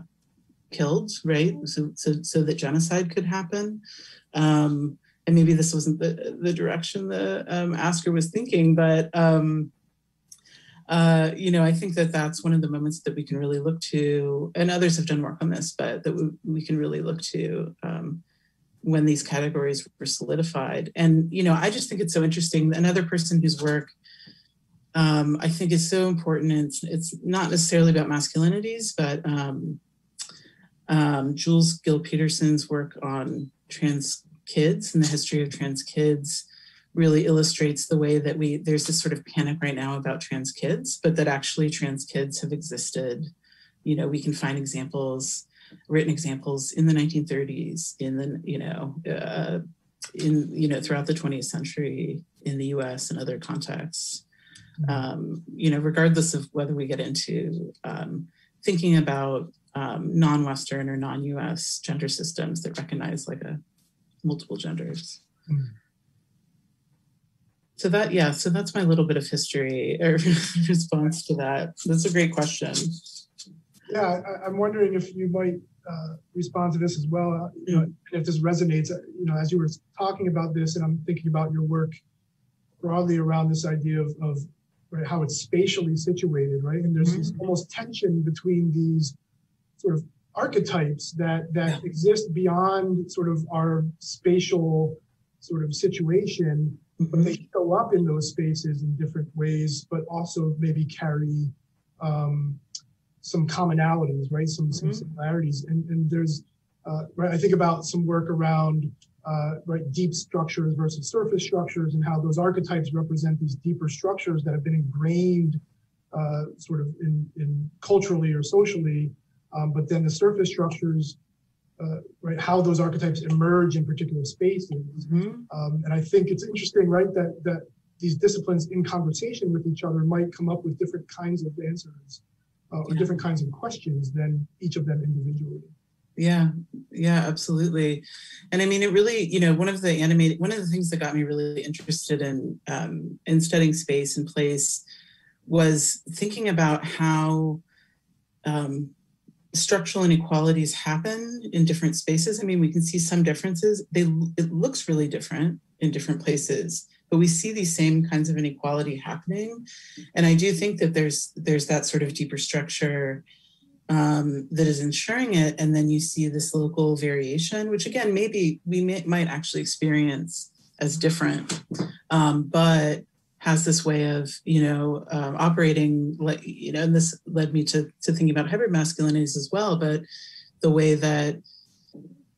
killed, right? So, so, so that genocide could happen. Um, and maybe this wasn't the, the direction the um, asker was thinking, but um, uh, you know, I think that that's one of the moments that we can really look to, and others have done work on this, but that we, we can really look to um, when these categories were solidified. And, you know, I just think it's so interesting. Another person whose work um, I think is so important, and it's, it's not necessarily about masculinities, but um, um, Jules Gill Peterson's work on trans kids and the history of trans kids really illustrates the way that we there's this sort of panic right now about trans kids but that actually trans kids have existed you know we can find examples written examples in the 1930s in the you know uh, in you know throughout the 20th century in the us and other contexts mm-hmm. um, you know regardless of whether we get into um, thinking about um, non-western or non-us gender systems that recognize like a multiple genders. Mm. So that, yeah, so that's my little bit of history or response to that. That's a great question. Yeah, I, am wondering if you might uh, respond to this as well. Uh, you know, if this resonates, uh, you know, as you were talking about this, and I'm thinking about your work broadly around this idea of, of right, how it's spatially situated, right? And there's mm-hmm. this almost tension between these sort of archetypes that that yeah. exist beyond sort of our spatial sort of situation mm-hmm. but they show up in those spaces in different ways but also maybe carry um, some commonalities right some mm-hmm. some similarities and and there's uh, right i think about some work around uh, right deep structures versus surface structures and how those archetypes represent these deeper structures that have been ingrained uh, sort of in, in culturally or socially um, but then the surface structures, uh, right, how those archetypes emerge in particular spaces. Mm-hmm. Um, and I think it's interesting, right, that that these disciplines in conversation with each other might come up with different kinds of answers uh, or yeah. different kinds of questions than each of them individually. Yeah, yeah, absolutely. And I mean, it really, you know, one of the animated, one of the things that got me really interested in um, in studying space and place was thinking about how um, structural inequalities happen in different spaces. I mean, we can see some differences. They it looks really different in different places, but we see these same kinds of inequality happening. And I do think that there's there's that sort of deeper structure um, that is ensuring it. And then you see this local variation, which again, maybe we may, might actually experience as different, um, but has this way of you know um, operating like you know and this led me to to thinking about hybrid masculinities as well but the way that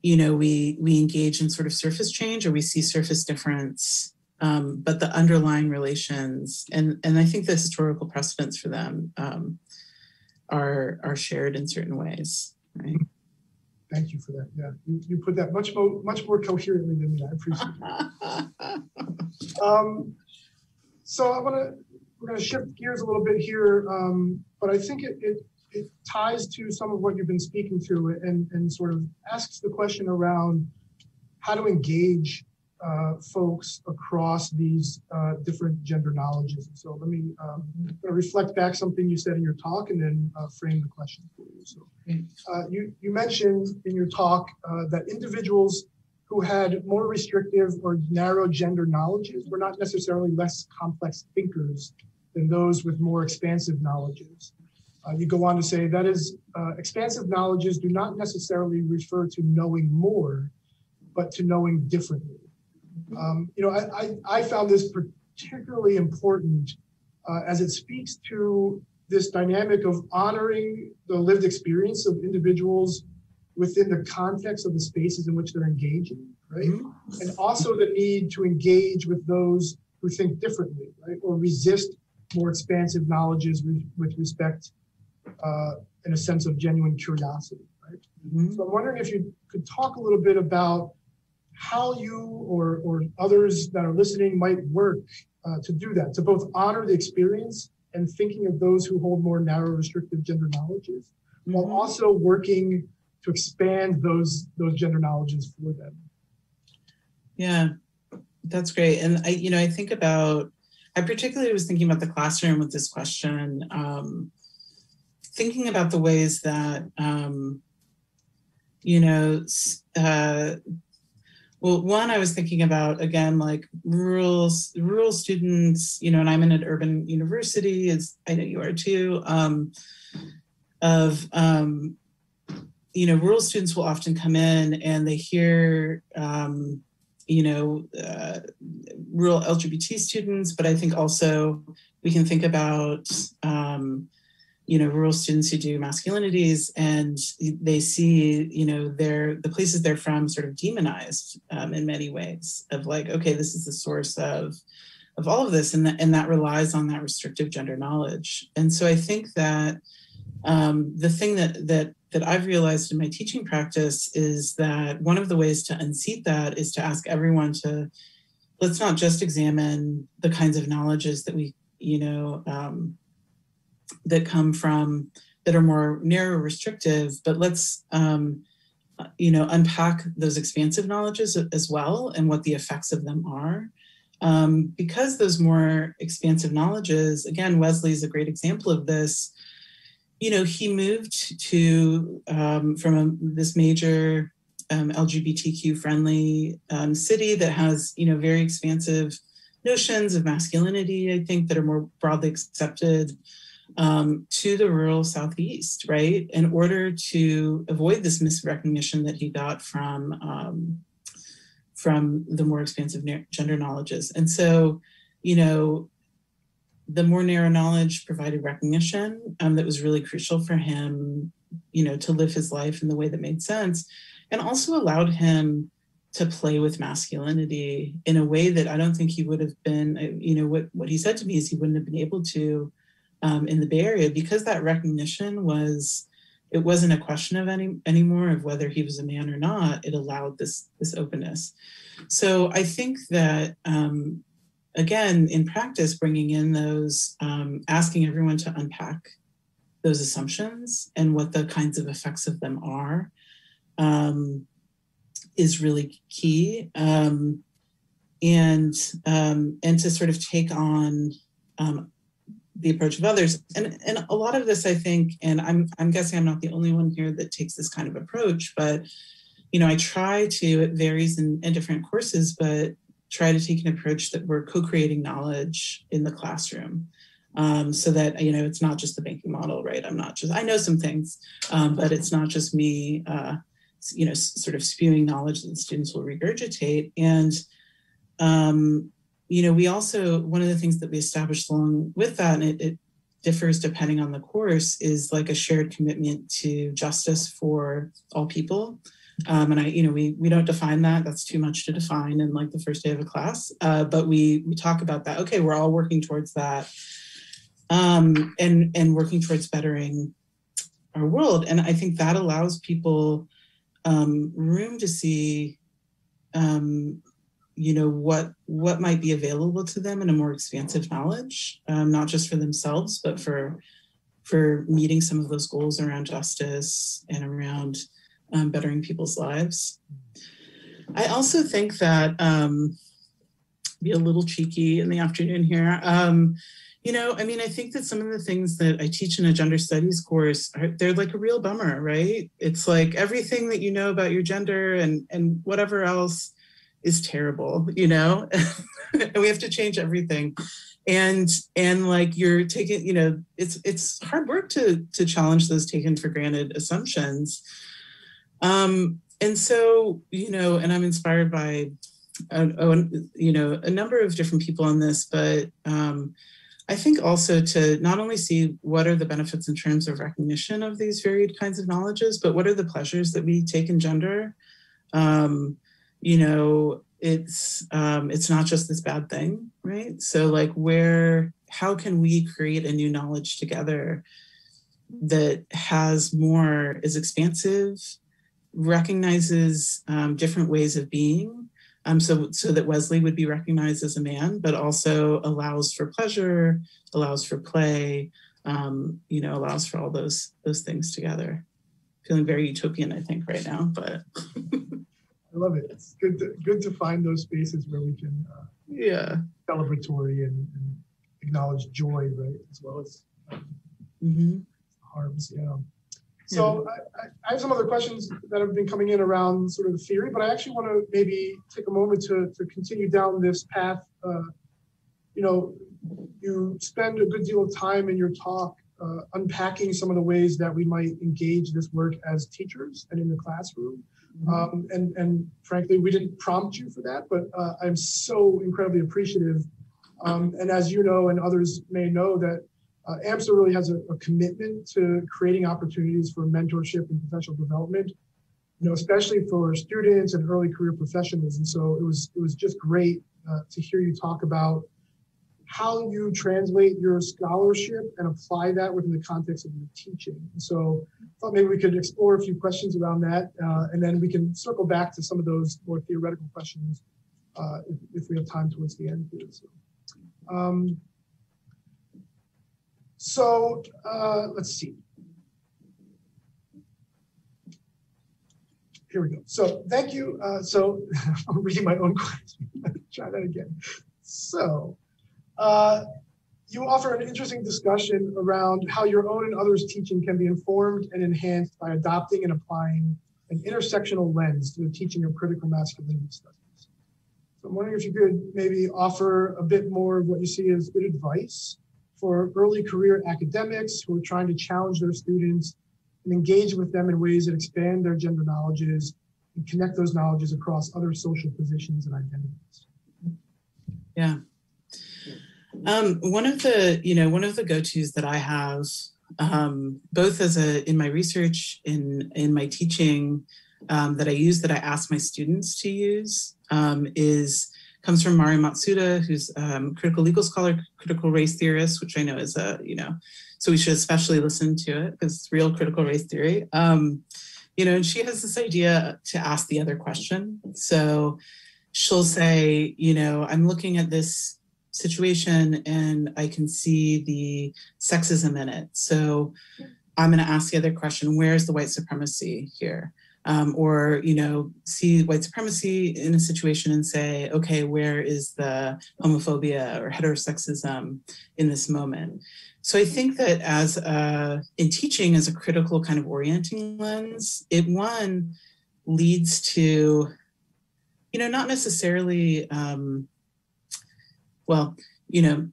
you know we we engage in sort of surface change or we see surface difference um, but the underlying relations and and i think the historical precedents for them um, are are shared in certain ways right? Thank you for that yeah. You, you put that much more much more coherently than me. I appreciate it. Um, so I want to we're going to shift gears a little bit here, um, but I think it, it, it ties to some of what you've been speaking to and and sort of asks the question around how to engage uh, folks across these uh, different gender knowledges. So let me um, reflect back something you said in your talk and then uh, frame the question for you. So uh, you, you mentioned in your talk uh, that individuals who had more restrictive or narrow gender knowledges were not necessarily less complex thinkers than those with more expansive knowledges. Uh, you go on to say that is, uh, expansive knowledges do not necessarily refer to knowing more, but to knowing differently. Um, you know, I, I, I, found this particularly important uh, as it speaks to this dynamic of honoring the lived experience of individuals within the context of the spaces in which they're engaging, right? Mm-hmm. And also the need to engage with those who think differently, right? Or resist more expansive knowledges with, with respect uh, in a sense of genuine curiosity, right? Mm-hmm. So I'm wondering if you could talk a little bit about how you or, or others that are listening might work uh, to do that, to both honor the experience and thinking of those who hold more narrow, restrictive gender knowledges, while Mhm. also working to expand those those gender knowledges for them. Yeah, that's great. And I, you know, I think about, I particularly was thinking about the classroom with this question, um, thinking about the ways that, um, you know, uh, well, one, I was thinking about again, like rural rural students, you know, and I'm in an urban university, as I know you are too. Um, of um, you know, rural students will often come in and they hear, um, you know, uh, rural LGBT students, but I think also we can think about, um, you know, rural students who do masculinities and they see, you know, their the places they're from sort of demonized um, in many ways of like, okay, this is the source of of all of this, and that and that relies on that restrictive gender knowledge. And so I think that um, the thing that that that I've realized in my teaching practice is that one of the ways to unseat that is to ask everyone to let's not just examine the kinds of knowledges that we you know um, that come from that are more narrow restrictive but let's um, you know unpack those expansive knowledges as well and what the effects of them are. Um, because those more expansive knowledges again wesley is a great example of this you know, he moved to um, from a, this major um, LGBTQ friendly um, city that has, you know, very expansive notions of masculinity, I think, that are more broadly accepted um, to the rural Southeast, right? In order to avoid this misrecognition that he got from. Um, from the more expansive gender knowledges. And so, you know, the more narrow knowledge provided recognition um, that was really crucial for him, you know, to live his life in the way that made sense, and also allowed him to play with masculinity in a way that I don't think he would have been. uh, You know, what what he said to me is he wouldn't have been able to um, in the Bay Area because that recognition was. It wasn't a question of any anymore of whether he was a man or not. It allowed this this openness. So I think that um, again, in practice, bringing in those, um, asking everyone to unpack those assumptions and what the kinds of effects of them are um, is really key. Um, and um, and to sort of take on um, the approach of others. And and a lot of this, I think, and I'm I'm guessing I'm not the only one here that takes this kind of approach, but you know, I try to, it varies in, in different courses, but try to take an approach that we're co-creating knowledge in the classroom um, so that you know it's not just the banking model right? I'm not just i know some things um, but it's not just me uh, you know sort of spewing knowledge that the students will regurgitate. And um, you know we also one of the things that we established along with that and it, it differs depending on the course is like a shared commitment to justice for all people um, and I, you know, we we don't define that. That's too much to define in like the first day of a class. Uh, but we we talk about that. Okay, we're all working towards that, um, and and working towards bettering our world. And I think that allows people um, room to see, um, you know, what what might be available to them in a more expansive knowledge, um, not just for themselves, but for for meeting some of those goals around justice and around um, bettering people's lives. I also think that um, be a little cheeky in the afternoon here. Um, you know, I mean, I think that some of the things that I teach in a gender studies course are they're like a real bummer, right? It's like everything that you know about your gender and and whatever else is terrible, you know, we have to change everything. And and like you're taking, you know, it's it's hard work to to challenge those taken for granted assumptions. Um, and so, you know, and I'm inspired by, uh, you know, a number of different people on this, but um, I think also to not only see what are the benefits in terms of recognition of these varied kinds of knowledges, but what are the pleasures that we take in gender. Um, you know, it's um, it's not just this bad thing, right? So like, where, how can we create a new knowledge together that has more, is expansive, recognizes um, different ways of being um, so so that wesley would be recognized as a man but also allows for pleasure allows for play um, you know, allows for all those those things together. Feeling very utopian, I think, right now, but I love it. It's good to good to find those spaces where we can uh, yeah celebratory and, and, acknowledge joy, right, as well as um, mm-hmm. harms. Yeah. So I, I, have some other questions that have been coming in around sort of the theory, but I actually want to maybe take a moment to, to continue down this path. Uh, you know, you spend a good deal of time in your talk uh, unpacking some of the ways that we might engage this work as teachers and in the classroom. Mm-hmm. Um, and, and frankly, we didn't prompt you for that, but uh, I'm so incredibly appreciative. Um, and as you know, and others may know, that uh, AMSA really has a, a, commitment to creating opportunities for mentorship and professional development, you know, especially for students and early career professionals. And so it was it was just great uh, to hear you talk about how you translate your scholarship and apply that within the context of your teaching. So I thought maybe we could explore a few questions around that, uh, and then we can circle back to some of those more theoretical questions uh, if, if, we have time towards the end here. So. Um, so uh, let's see. Here we go. So thank you. Uh, so I'm reading my own question. Try that again. So uh, you offer an interesting discussion around how your own and others' teaching can be informed and enhanced by adopting and applying an intersectional lens to the teaching of critical masculinity studies. So I'm wondering if you could maybe offer a bit more of what you see as good advice for early career academics who are trying to challenge their students and engage with them in ways that expand their gender knowledges and connect those knowledges across other social positions and identities. Yeah. Um, one of the, you know, one of the go-tos that I have, um, both as a in my research, in in my teaching, um, that I use that I ask my students to use um, is comes from Mari Matsuda, who's um, critical legal scholar, critical race theorist, which I know is a, you know, so we should especially listen to it because it's real critical race theory. Um, you know, and she has this idea to ask the other question. So she'll say, you know, I'm looking at this situation and I can see the sexism in it. So I'm going to ask the other question where's the white supremacy here? Um, or you know see white supremacy in a situation and say okay where is the homophobia or heterosexism in this moment? So i think that as a, in teaching as a critical kind of orienting lens it one leads to you know not necessarily um, well you know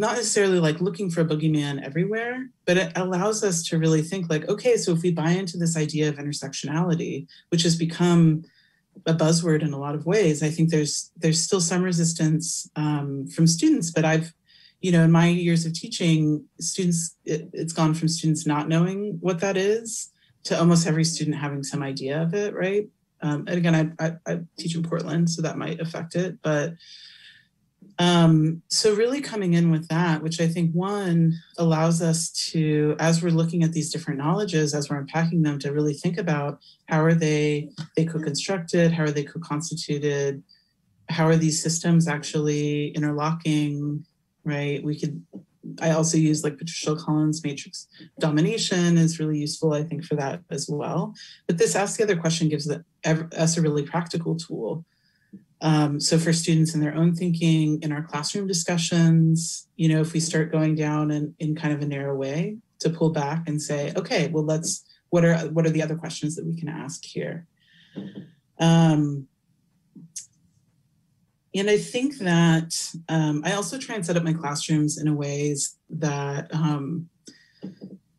not necessarily like looking for a boogeyman everywhere, but it allows us to really think like, okay, so if we buy into this idea of intersectionality, which has become a buzzword in a lot of ways, I think there's there's still some resistance um, from students. But I've, you know, in my years of teaching, students it, it's gone from students not knowing what that is to almost every student having some idea of it, right? Um, and again, I, I, I teach in Portland, so that might affect it, but um, so really coming in with that, which I think one allows us to, as we're looking at these different knowledges, as we're unpacking them, to really think about how are they they co-constructed, how are they co-constituted, how are these systems actually interlocking, right? We could I also use like Patricia Collins matrix domination is really useful, I think, for that as well. But this ask the other question gives us a really practical tool um, so for students in their own thinking, in our classroom discussions, you know, if we start going down in, in kind of a narrow way to pull back and say, okay, well, let's, what are, what are the other questions that we can ask here? Um, and I think that um, I also try and set up my classrooms in a ways that, um,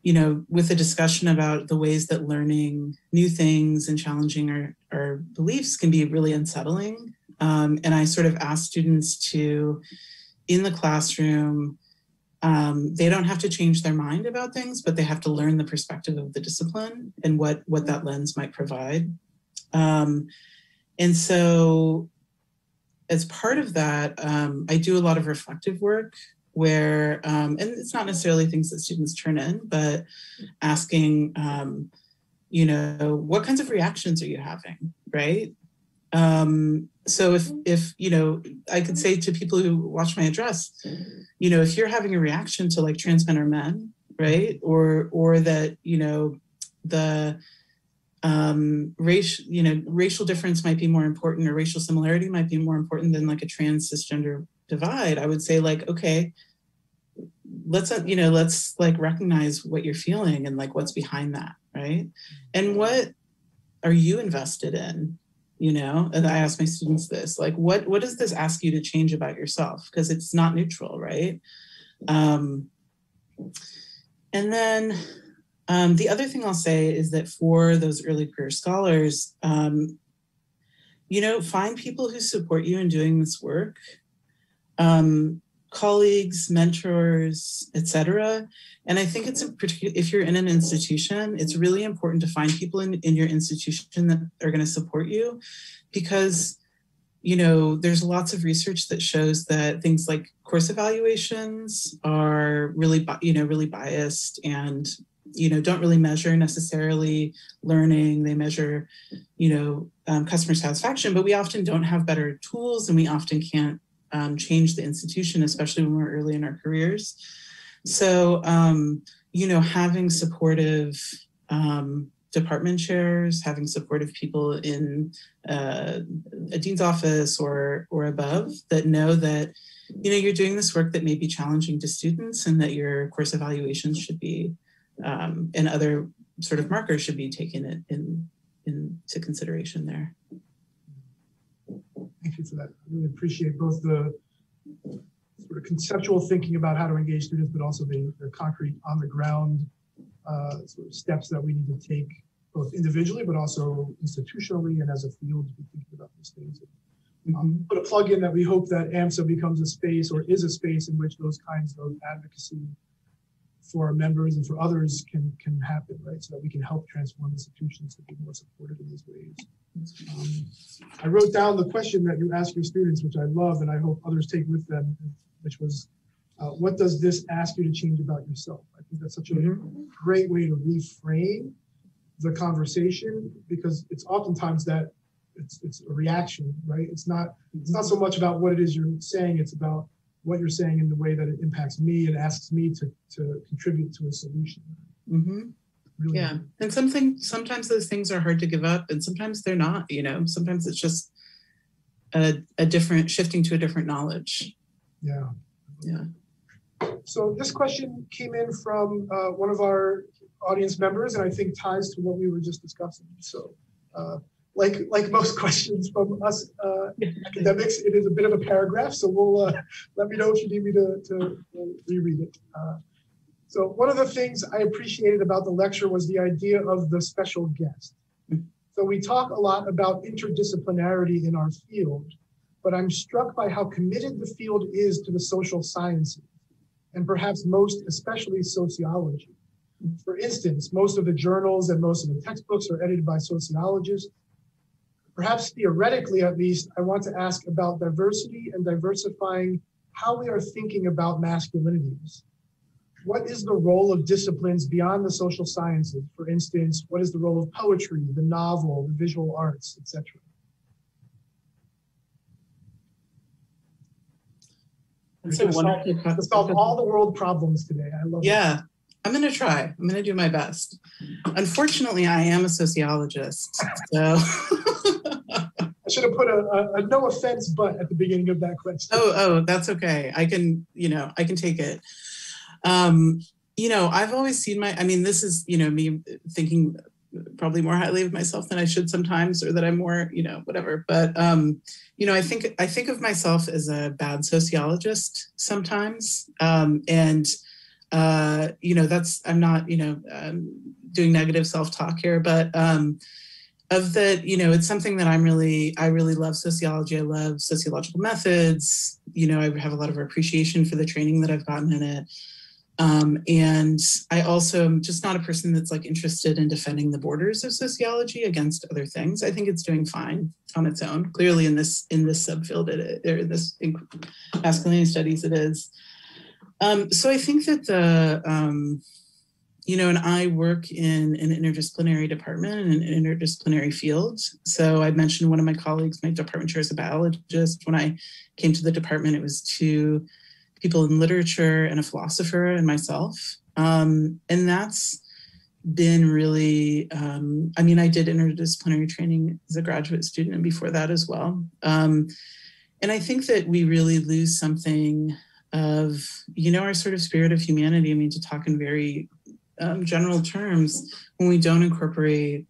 you know, with a discussion about the ways that learning new things and challenging our, our beliefs can be really unsettling um, and I sort of ask students to, in the classroom, um, they don't have to change their mind about things, but they have to learn the perspective of the discipline and what, what that lens might provide. Um, and so as part of that, um, I do a lot of reflective work where, um, and it's not necessarily things that students turn in, but asking, um, you know, what kinds of reactions are you having, right? Um, so if if you know, I could say to people who watch my address, you know, if you're having a reaction to like trans men or men, right, or or that you know the um race you know racial difference might be more important or racial similarity might be more important than like a trans cisgender divide i would say like okay let's uh, you know let's like recognize what you're feeling and like what's behind that right? And what are you invested in you know and i ask my students this like what what does this ask you to change about yourself? Because it's not neutral right? Um and then um, the other thing I'll say is that for those early career scholars, um, you know, find people who support you in doing this work, um, colleagues, mentors, etc. And I think it's a particular if you're in an institution, it's really important to find people in, in your institution that are going to support you because you know there's lots of research that shows that things like course evaluations are really you know really biased and you know don't really measure necessarily learning they measure you know um, customer satisfaction but we often don't have better tools and we often can't um, change the institution especially when we're early in our careers so um, you know having supportive um, department chairs having supportive people in uh, a dean's office or or above that know that you know you're doing this work that may be challenging to students and that your course evaluations should be um, and other sort of markers should be taken in, in into consideration there. Thank you for that. I really appreciate both the sort of conceptual thinking about how to engage students, but also the, the concrete on the ground uh, sort of steps that we need to take both individually, but also institutionally and as a field to be thinking about these things. Um, put a plug in that we hope that AMSA becomes a space or is a space in which those kinds of advocacy for our members and for others can can happen, right? So that we can help transform institutions to be more supportive in these ways. Um, I wrote down the question that you ask your students, which I love, and I hope others take with them, which was, uh, what does this ask you to change about yourself? I think that's such a mm-hmm. great way to reframe the conversation because it's oftentimes that it's it's a reaction, right? It's not it's not so much about what it is you're saying; it's about what you're saying in the way that it impacts me and asks me to to contribute to a solution. Mm-hmm. Really yeah, and something sometimes those things are hard to give up, and sometimes they're not. You know, sometimes it's just a, a different shifting to a different knowledge. Yeah. Yeah. So this question came in from uh, one of our audience members, and I think ties to what we were just discussing. So. Uh, like like most questions from us uh, academics, it is a bit of a paragraph. So we'll uh, let me know if you need me to, to reread it. Uh, so one of the things I appreciated about the lecture was the idea of the special guest. So we talk a lot about interdisciplinarity in our field, but I'm struck by how committed the field is to the social sciences, and perhaps most especially sociology. For instance, most of the journals and most of the textbooks are edited by sociologists Perhaps theoretically, at least, I want to ask about diversity and diversifying how we are thinking about masculinities. What is the role of disciplines beyond the social sciences? For instance, what is the role of poetry, the novel, the visual arts, etc.? It's a wonderful solve, to solve all the world problems today. I love yeah. It. I'm going to try. I'm going to do my best. Unfortunately, I am a sociologist. So I should have put a, a, a, no offense but at the beginning of that question. Oh, oh, that's okay. I can, you know, I can take it. Um, you know, I've always seen my, I mean, this is, you know, me thinking probably more highly of myself than I should sometimes, or that I'm more, you know, whatever. But um, you know, I think I think of myself as a bad sociologist sometimes. Um, and uh, you know, that's I'm not, you know, um, doing negative self-talk here, but um, of that, you know, it's something that I'm really, I really love sociology. I love sociological methods. You know, I have a lot of appreciation for the training that I've gotten in it. Um, and I also am just not a person that's like interested in defending the borders of sociology against other things. I think it's doing fine on its own. Clearly, in this in this subfield, it, or this masculinity studies, it is. Um, so I think that the um, you know, and I work in an interdisciplinary department and an interdisciplinary field. So I mentioned one of my colleagues, my department chair is a biologist. When I came to the department, it was two people in literature and a philosopher and myself. Um, and that's been really, um, I mean, I did interdisciplinary training as a graduate student and before that as well. Um, and I think that we really lose something of, you know, our sort of spirit of humanity. I mean, to talk in very um, general terms, when we don't incorporate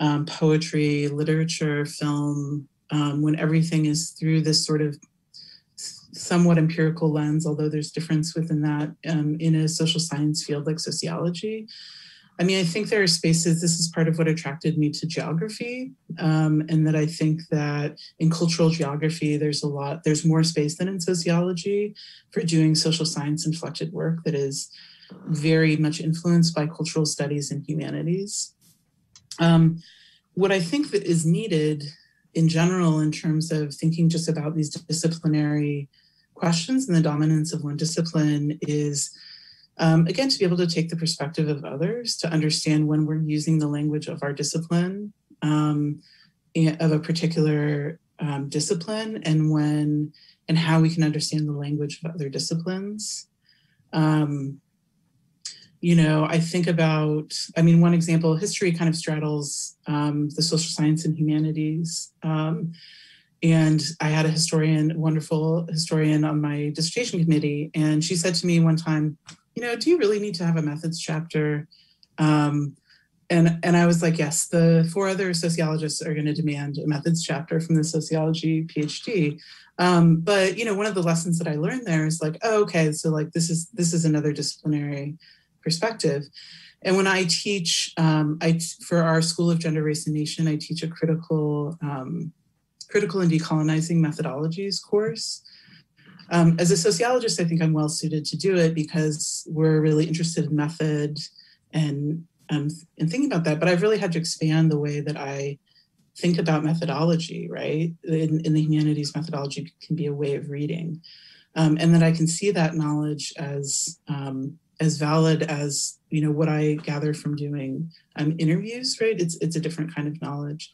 um, poetry, literature, film, um, when everything is through this sort of somewhat empirical lens, although there's difference within that um, in a social science field like sociology. I mean, I think there are spaces, this is part of what attracted me to geography, um, and that I think that in cultural geography, there's a lot, there's more space than in sociology for doing social science inflected work that is very much influenced by cultural studies and humanities. Um, what I think that is needed in general in terms of thinking just about these disciplinary questions and the dominance of one discipline is um, again to be able to take the perspective of others to understand when we're using the language of our discipline um, of a particular um, discipline and when and how we can understand the language of other disciplines um, you know i think about i mean one example history kind of straddles um, the social science and humanities um, and I had a historian, wonderful historian on my dissertation committee, and she said to me one time, you know, do you really need to have a methods chapter? Um, and and I was like, yes, the four other sociologists are going to demand a methods chapter from the sociology PhD. Um, but you know, one of the lessons that I learned there is like, oh, okay, so like this is this is another disciplinary perspective. And when I teach, um, I for our School of Gender, Race, and Nation, I teach a critical um, Critical and Decolonizing Methodologies course. Um, as a sociologist, I think I'm well suited to do it because we're really interested in method and um, and thinking about that. But I've really had to expand the way that I think about methodology. Right, in, in the humanities, methodology can be a way of reading, um, and that I can see that knowledge as um, as valid as you know what I gather from doing um, interviews. Right, it's it's a different kind of knowledge.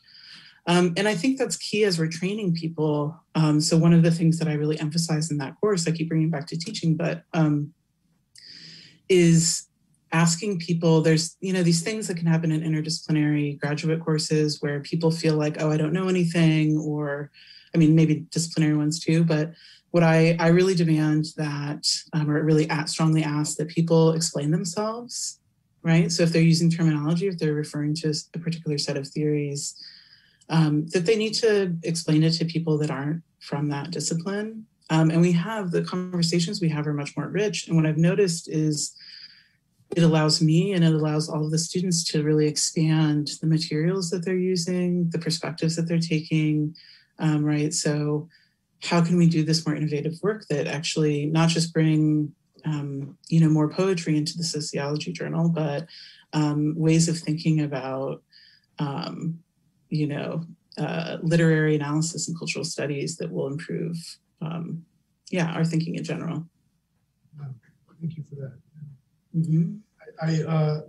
Um, and I think that's key as we're training people. Um, so one of the things that I really emphasize in that course, I keep bringing back to teaching, but um, is asking people there's you know these things that can happen in interdisciplinary graduate courses where people feel like oh i don't know anything or i mean maybe disciplinary ones too but what i i really demand that um, or really at, strongly ask that people explain themselves right so if they're using terminology if they're referring to a particular set of theories um, that they need to explain it to people that aren't from that discipline. Um, and we have the conversations we have are much more rich. And what I've noticed is it allows me and it allows all of the students to really expand the materials that they're using, the perspectives that they're taking, um, right? So, how can we do this more innovative work that actually not just bring um, you know more poetry into the sociology journal, but um, ways of thinking about um, you know, uh, literary analysis and cultural studies that will improve, um, yeah, our thinking in general. Thank you for that. Mm-hmm. I, I uh,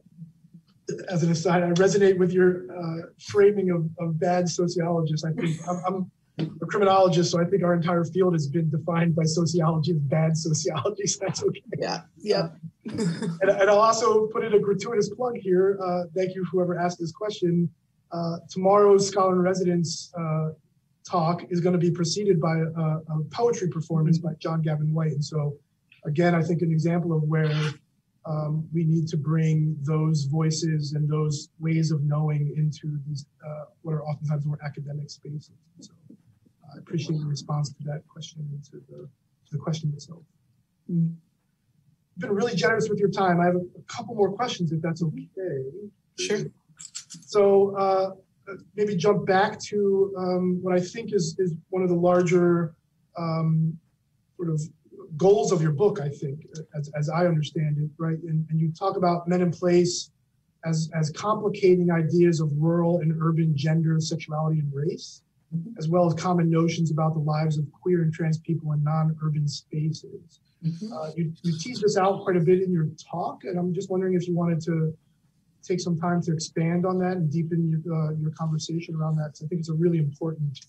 as an aside, I resonate with your uh, framing of, of bad sociologists. I think I'm, I'm, a criminologist, so I think our entire field has been defined by sociology as bad sociology. So that's okay. Yeah. Yeah. and, and, I'll also put in a gratuitous plug here. Uh, thank you, whoever asked this question. Uh, tomorrow's Scholar in Residence uh, talk is going to be preceded by a, a, poetry performance by John Gavin White. And so, again, I think an example of where um, we need to bring those voices and those ways of knowing into these uh, what are oftentimes more academic spaces. So, I appreciate your response to that question and to the, to the question itself. You've been really generous with your time. I have a, a couple more questions, if that's okay. Sure. So uh, maybe jump back to um, what I think is, is one of the larger um, sort of goals of your book, I think, as, as I understand it, right? And, and you talk about men in place as, as complicating ideas of rural and urban gender, sexuality, and race, as well as common notions about the lives of queer and trans people in non-urban spaces. Mhm. Uh, you, you teased this out quite a bit in your talk, and I'm just wondering if you wanted to take some time to expand on that and deepen your, uh, your conversation around that. I think it's a really important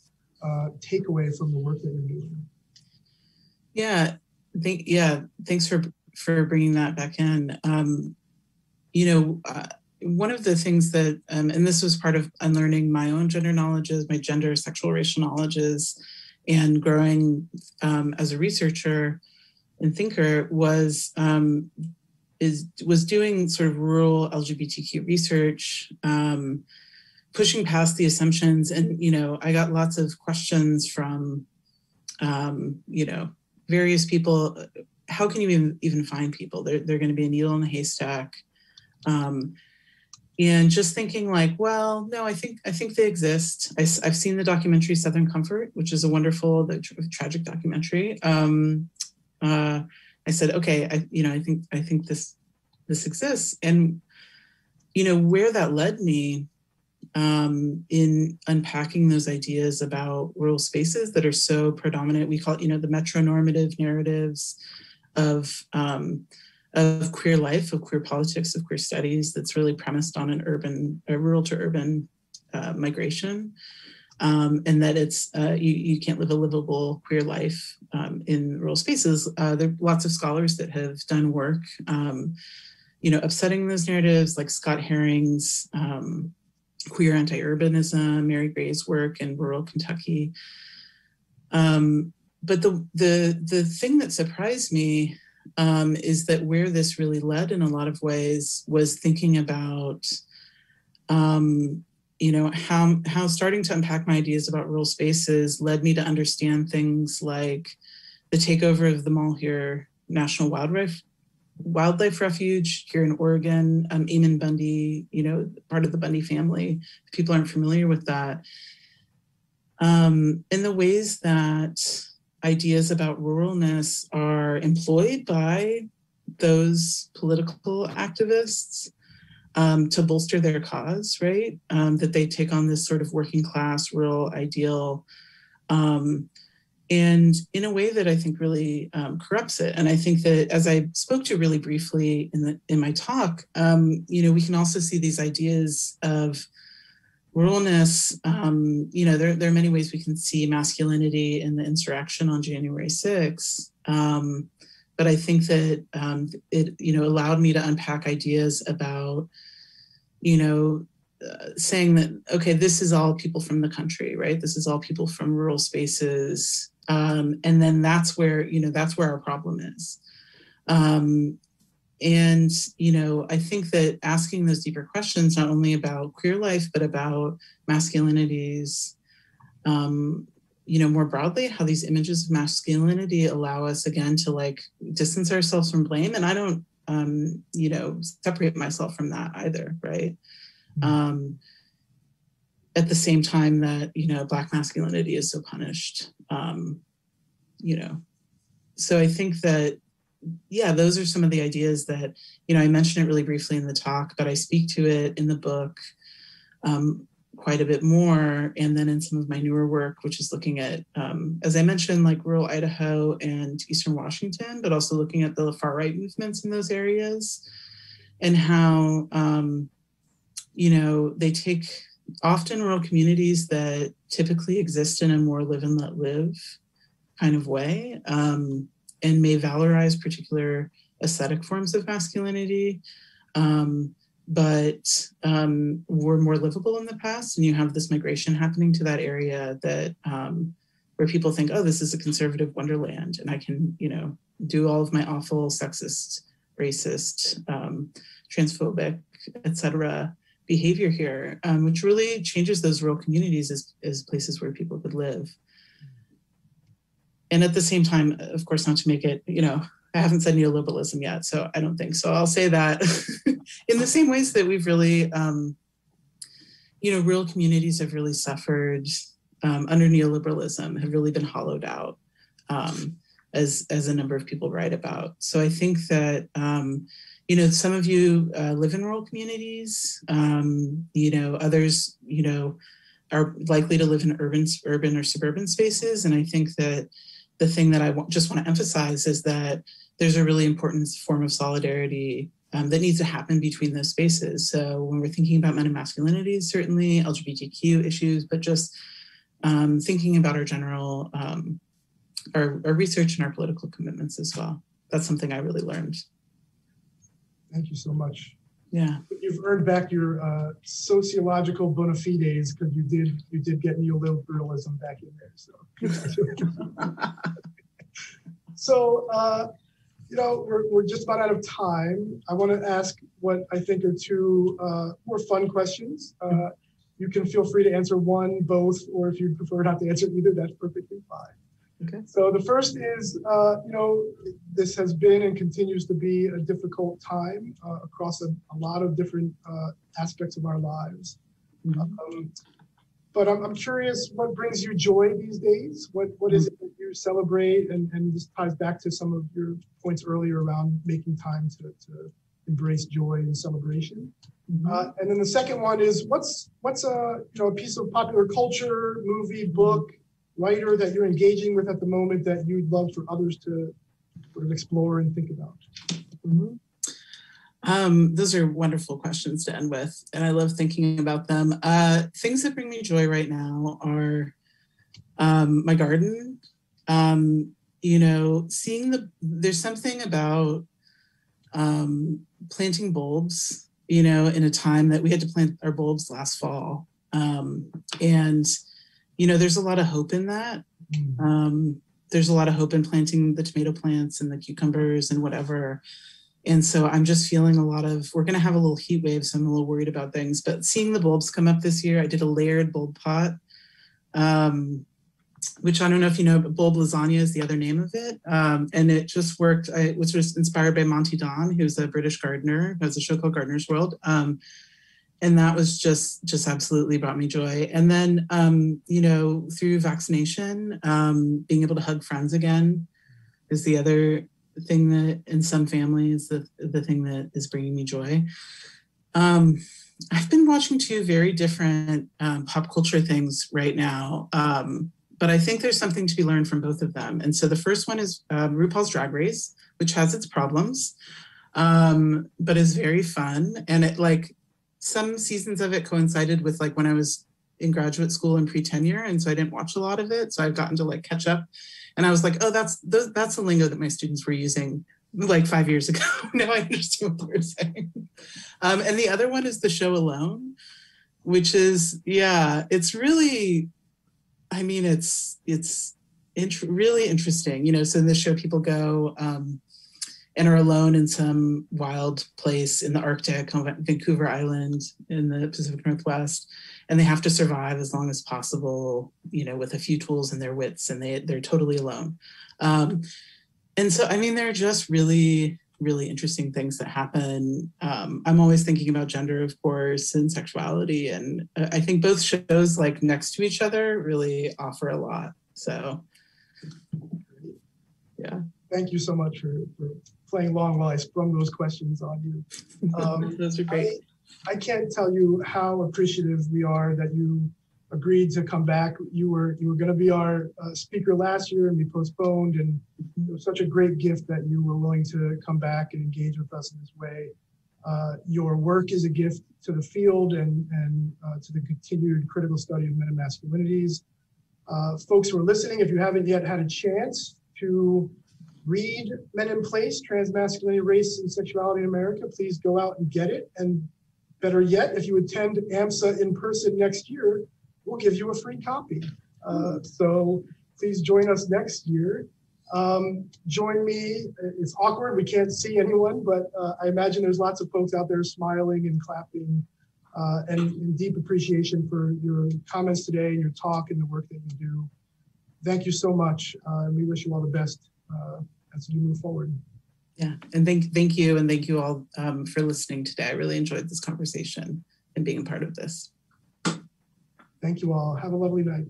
uh, takeaway from the work that you're doing. Yeah, yeah, thanks for for bringing that back in. Um, you know, uh, one of the things that, um, and this was part of unlearning my own gender knowledges, my gender, sexual, racial knowledges, and growing um, as a researcher and thinker was um, is was doing sort of rural LGBTQ research. Um, pushing past the assumptions and you know i got lots of questions from um, you know various people how can you even, even find people they're, they're going to be a needle in a haystack um, and just thinking like well no i think i think they exist I, have seen the documentary southern comfort which is a wonderful the tra- tragic documentary um, uh, i said okay i you know i think i think this this exists and you know where that led me um, in unpacking those ideas about rural spaces that are so predominant. We call it, you know, the metronormative narratives of um, of queer life, of queer politics, of queer studies. That's really premised on an urban, a rural to urban uh, migration, um, and that it's uh, you you can't live a livable queer life um, in rural spaces. Uh, there are lots of scholars that have done work. Um, you know, upsetting those narratives, like Scott Herring's um, queer anti-urbanism, Mary Gray's work in rural Kentucky. Um, but the the the thing that surprised me um, is that where this really led in a lot of ways was thinking about um, you know how how starting to unpack my ideas about rural spaces led me to understand things like the takeover of the Malheur, National Wildlife wildlife refuge here in Oregon, um, Ammon Bundy, you know, part of the Bundy family. If people aren't familiar with that, um, in the ways that ideas about ruralness are employed by those political activists um, to bolster their cause, right? Um, that they take on this sort of working class rural ideal. Um, and in a way that I think really um, corrupts it. And I think that as I spoke to really briefly in the in my talk, um, you know, we can also see these ideas of ruralness. Um, you know, there, there are many ways we can see masculinity in the insurrection on January 6th. Um, but I think that um, it, you know, allowed me to unpack ideas about, you know, uh, saying that okay this is all people from the country right this is all people from rural spaces um, and then that's where you know that's where our problem is um, and you know i think that asking those deeper questions not only about queer life but about masculinities um, you know more broadly how these images of masculinity allow us again to like distance ourselves from blame. And i don't um, you know separate myself from that either right? Um, at the same time that you know black masculinity is so punished um, you know. So i think that yeah those are some of the ideas that you know i mentioned it really briefly in the talk but i speak to it in the book um, quite a bit more and then in some of my newer work which is looking at um, as i mentioned like rural idaho and eastern washington but also looking at the far right movements in those areas and how um, you know they take often rural communities that typically exist in a more live and let live kind of way um, and may valorize particular aesthetic forms of masculinity um, but um, were more livable in the past and you have this migration happening to that area that um, where people think oh this is a conservative wonderland and i can you know do all of my awful sexist racist um, transphobic etc behavior here, um, which really changes those rural communities as, as places where people could live. And at the same time, of course, not to make it, you know, I haven't said neoliberalism yet, so I don't think so. I'll say that in the same ways that we've really, um, you know, rural communities have really suffered um, under neoliberalism, have really been hollowed out, um, as as a number of people write about. So I think that um, you know, some of you uh, live in rural communities. Um, you know, others, you know, are likely to live in urban, urban or suburban spaces. And I think that the thing that I w- just want to emphasize is that there's a really important form of solidarity um, that needs to happen between those spaces. So when we're thinking about men and masculinities, certainly LGBTQ issues, but just um, thinking about our general, um, our, our research and our political commitments as well. That's something I really learned. Thank you so much. Yeah. You've earned back your uh, sociological bona fides because you did you did get neoliberalism back in there. So, so uh, you know we're, we're just about out of time. I want to ask what I think are two uh, more fun questions. Uh, you can feel free to answer one, both, or if you prefer not to answer either, that's perfectly fine. Okay. So the first is, uh, you know, this has been and continues to be a difficult time uh, across a, a, lot of different uh, aspects of our lives. Mm-hmm. Um, but I'm, I'm, curious, what brings you joy these days? What what is it that you celebrate? And, and this ties back to some of your points earlier around making time to, to embrace joy and celebration. Mm-hmm. Uh, and then the second one is, what's what's a you know a piece of popular culture, movie, book, writer that you're engaging with at the moment that you'd love for others to sort of explore and think about? Mm-hmm. Um, those are wonderful questions to end with, and I love thinking about them. Uh, things that bring me joy right now are um, my garden. Um, you know, seeing the there's something about um, planting bulbs. You know, in a time that we had to plant our bulbs last fall, um, and you know, there's a lot of hope in that. Mm. Um, there's a lot of hope in planting the tomato plants and the cucumbers and whatever. And so I'm just feeling a lot of, we're going to have a little heat wave, so I'm a little worried about things. But seeing the bulbs come up this year, I did a layered bulb pot, um, which I don't know if you know, but bulb lasagna is the other name of it. Um, and it just worked, I, which was inspired by Monty Don, who's a British gardener, who has a show called Gardener's World. Um, and that was just just absolutely brought me joy. And then um, you know through vaccination um, being able to hug friends again is the other thing that in some families the, the thing that is bringing me joy. Um, i've been watching two very different um, pop culture things right now um, but i think there's something to be learned from both of them. And so the first one is um, rupaul's drag race which has its problems but is very fun. And it like some seasons of it coincided with like when I was in graduate school and pre-tenure and so I didn't watch a lot of it. So I've gotten to like catch up. And I was like oh that's that's the lingo that my students were using like five years ago. Now I understand what they're saying. Um, and the other one is the show alone which is yeah it's really I mean it's it's int- really interesting you know so in this show people go um, and are alone in some wild place in the Arctic, on Vancouver Island in the Pacific Northwest, and they have to survive as long as possible, you know, with a few tools and their wits, and they they're totally alone. Um, and so, I mean, they're just really, really interesting things that happen. Um, I'm always thinking about gender, of course, and sexuality, and I think both shows, like next to each other, really offer a lot. So, yeah. Thank you so much for, for playing long while I sprung those questions on you. Um, those are great. I, I, can't tell you how appreciative we are that you agreed to come back. You were you were going to be our uh, speaker last year and be postponed, and it was such a great gift that you were willing to come back and engage with us in this way. Uh, your work is a gift to the field and and uh, to the continued critical study of men and masculinities. Uh, folks who are listening, if you haven't yet had a chance to read Men in Place, Transmasculinity, Race, and Sexuality in America, please go out and get it. And better yet, if you attend AMSA in person next year, we'll give you a free copy. Uh, so please join us next year. Um, join me. It's awkward. We can't see anyone, but uh, I imagine there's lots of folks out there smiling and clapping uh, and, and, deep appreciation for your comments today your talk and the work that you do. Thank you so much. Uh, and we wish you all the best uh, as you move forward. Yeah, and thank thank you, and thank you all um, for listening today. I really enjoyed this conversation and being a part of this. Thank you all. Have a lovely night.